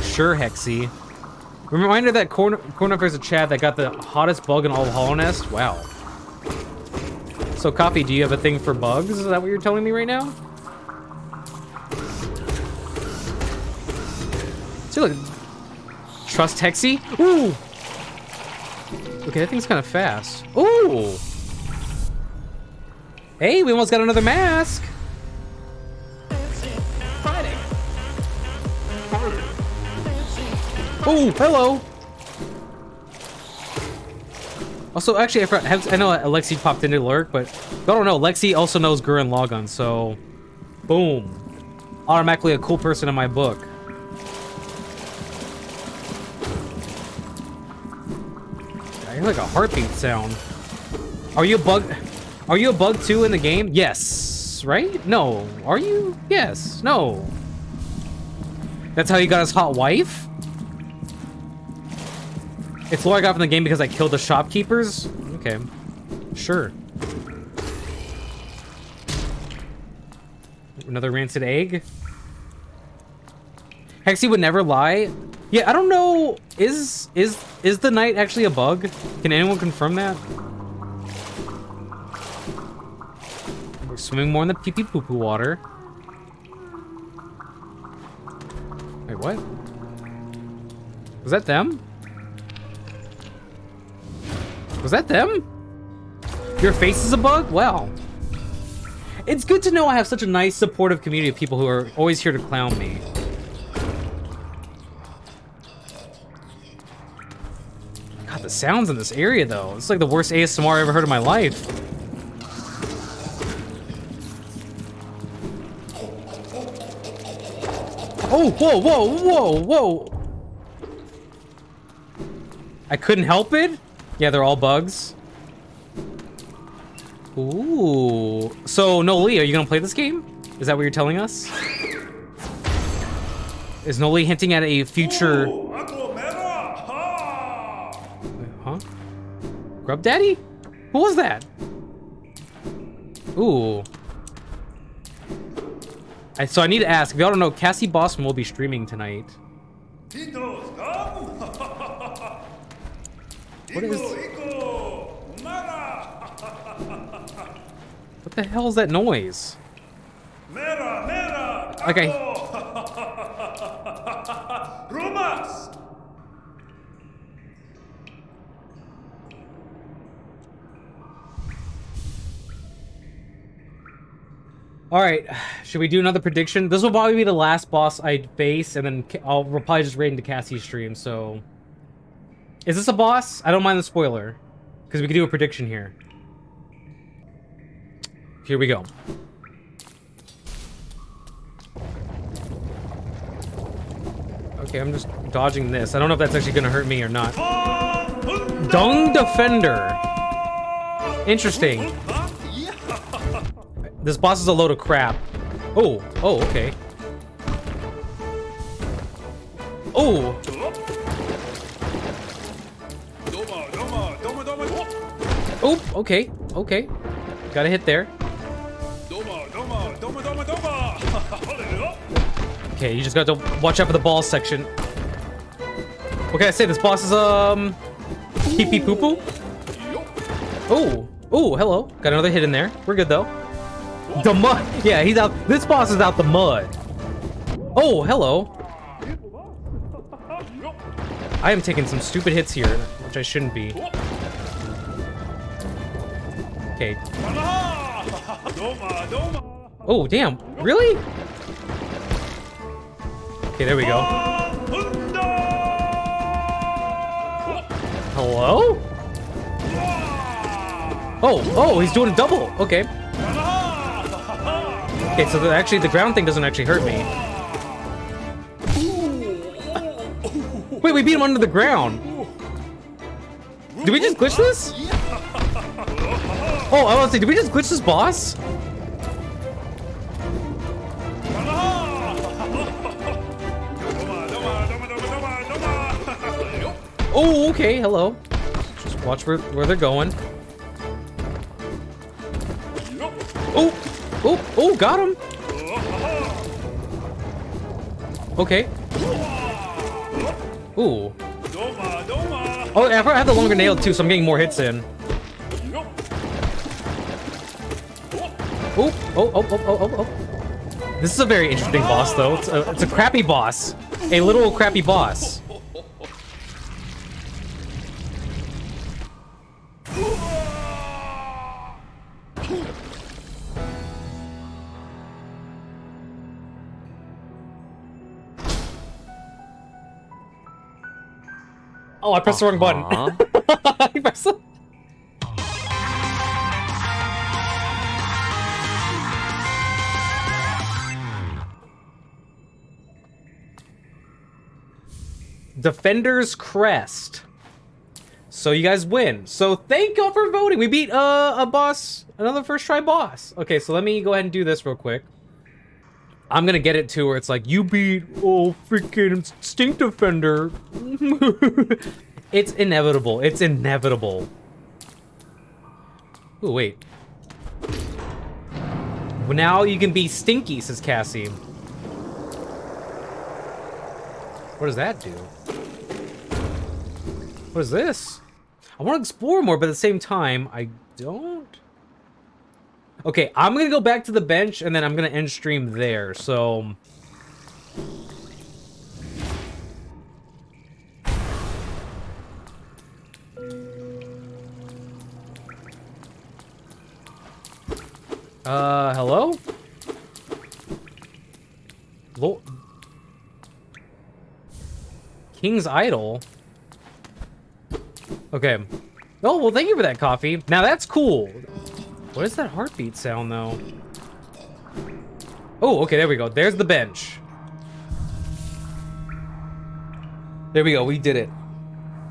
Sure, Hexy. Reminder that corner corner there's a Chad that got the hottest bug in all of Hallownest? Wow. So, Coffee, do you have a thing for bugs? Is that what you're telling me right now? See, look. Trust Hexy? Ooh! Okay, that thing's kind of fast. Ooh! Hey, we almost got another mask! Oh, hello. Also, actually, I, forgot, I know Alexi popped into Lurk, but I don't know. Lexi also knows Gurren Lagann, so boom, automatically a cool person in my book. Like a heartbeat sound. Are you a bug? Are you a bug too in the game? Yes, right? No. Are you? Yes. No. That's how you got his hot wife? It's what I got from the game because I killed the shopkeepers? Okay. Sure. Another rancid egg? Hexy would never lie. Yeah, I don't know. Is is is the Knight actually a bug? Can anyone confirm that? We're swimming more in the pee pee poo poo water. Wait, what? Was that them? Was that them? Your face is a bug? Wow. It's good to know I have such a nice, supportive community of people who are always here to clown me. God, the sounds in this area, though. It's like the worst ASMR I ever heard in my life. Oh, whoa, whoa, whoa, whoa. I couldn't help it? Yeah, they're all bugs. Ooh. So, Noli, are you gonna play this game? Is that what you're telling us? Is Noli hinting at a future... Huh? Grub Daddy? Who was that? Ooh. I, so I need to ask, if y'all don't know, Cassie Boston will be streaming tonight. What is... What the hell is that noise? Okay. Rumas! All right, should we do another prediction? This will probably be the last boss I face, and then I'll probably just raid into Cassie's stream. So, is this a boss? I don't mind the spoiler, because we can do a prediction here. Here we go. Okay, I'm just dodging this. I don't know if that's actually gonna hurt me or not. Dung Defender. Interesting. This boss is a load of crap. Oh, oh, okay. Oh! Oh, okay, okay. Got a hit there. Okay, you just got to watch out for the ball section. What can I say? This boss is, um... Pee pee poo poo? Oh, oh, hello. Got another hit in there. We're good, though. The mud. Yeah, he's out. This boss is out the mud. Oh, hello. I am taking some stupid hits here, which I shouldn't be. Okay. Oh, damn. Really? Okay, there we go. Hello? Oh, oh, he's doing a double. Okay. Okay, so the, actually the ground thing doesn't actually hurt me. Wait, we beat him under the ground. Did we just glitch this? Oh, I was say, did we just glitch this boss? Oh, okay, hello. Just watch where, where they're going. Oh, oh, got him. Okay. Ooh. Oh, I have the longer nail too, so I'm getting more hits in. Oh, oh, oh, oh, oh, oh, oh. This is a very interesting boss, though. It's a, it's a crappy boss. A literal crappy boss. Oh, I pressed the wrong button. I pressed the- Defender's Crest. So you guys win. So thank y'all for voting. We beat uh, a boss, another first try boss. Okay, so let me go ahead and do this real quick. I'm gonna get it to where it's like, you beat, oh, freaking Stink Defender. it's inevitable. It's inevitable. Oh, wait. Well, now you can be Stinky, says Cassie. What does that do? What is this? I want to explore more, but at the same time, I don't. Okay, I'm gonna go back to the bench, and then I'm gonna end stream there, so... Uh, hello? Lord... King's Idol? Okay. Oh, well, thank you for that coffee. Now, that's cool. What is that heartbeat sound, though? Oh, okay, there we go. There's the bench. There we go. We did it.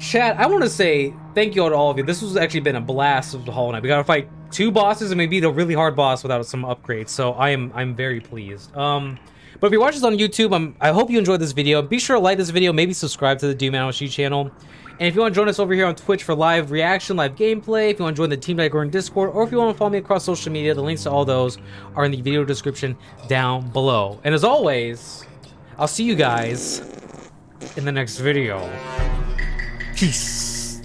Chat, I want to say thank you all to all of you. This has actually been a blast of the Hollow Knight. We got to fight two bosses and maybe beat really hard boss without some upgrades. So I am I'm very pleased. Um, but if you watch this on YouTube, I'm, I hope you enjoyed this video. Be sure to like this video, maybe subscribe to the Anarchy channel. And if you want to join us over here on Twitch for live reaction, live gameplay, if you want to join the Team Diagorn Discord, or if you want to follow me across social media, the links to all those are in the video description down below. And as always, I'll see you guys in the next video. Peace.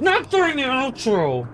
Not during the outro!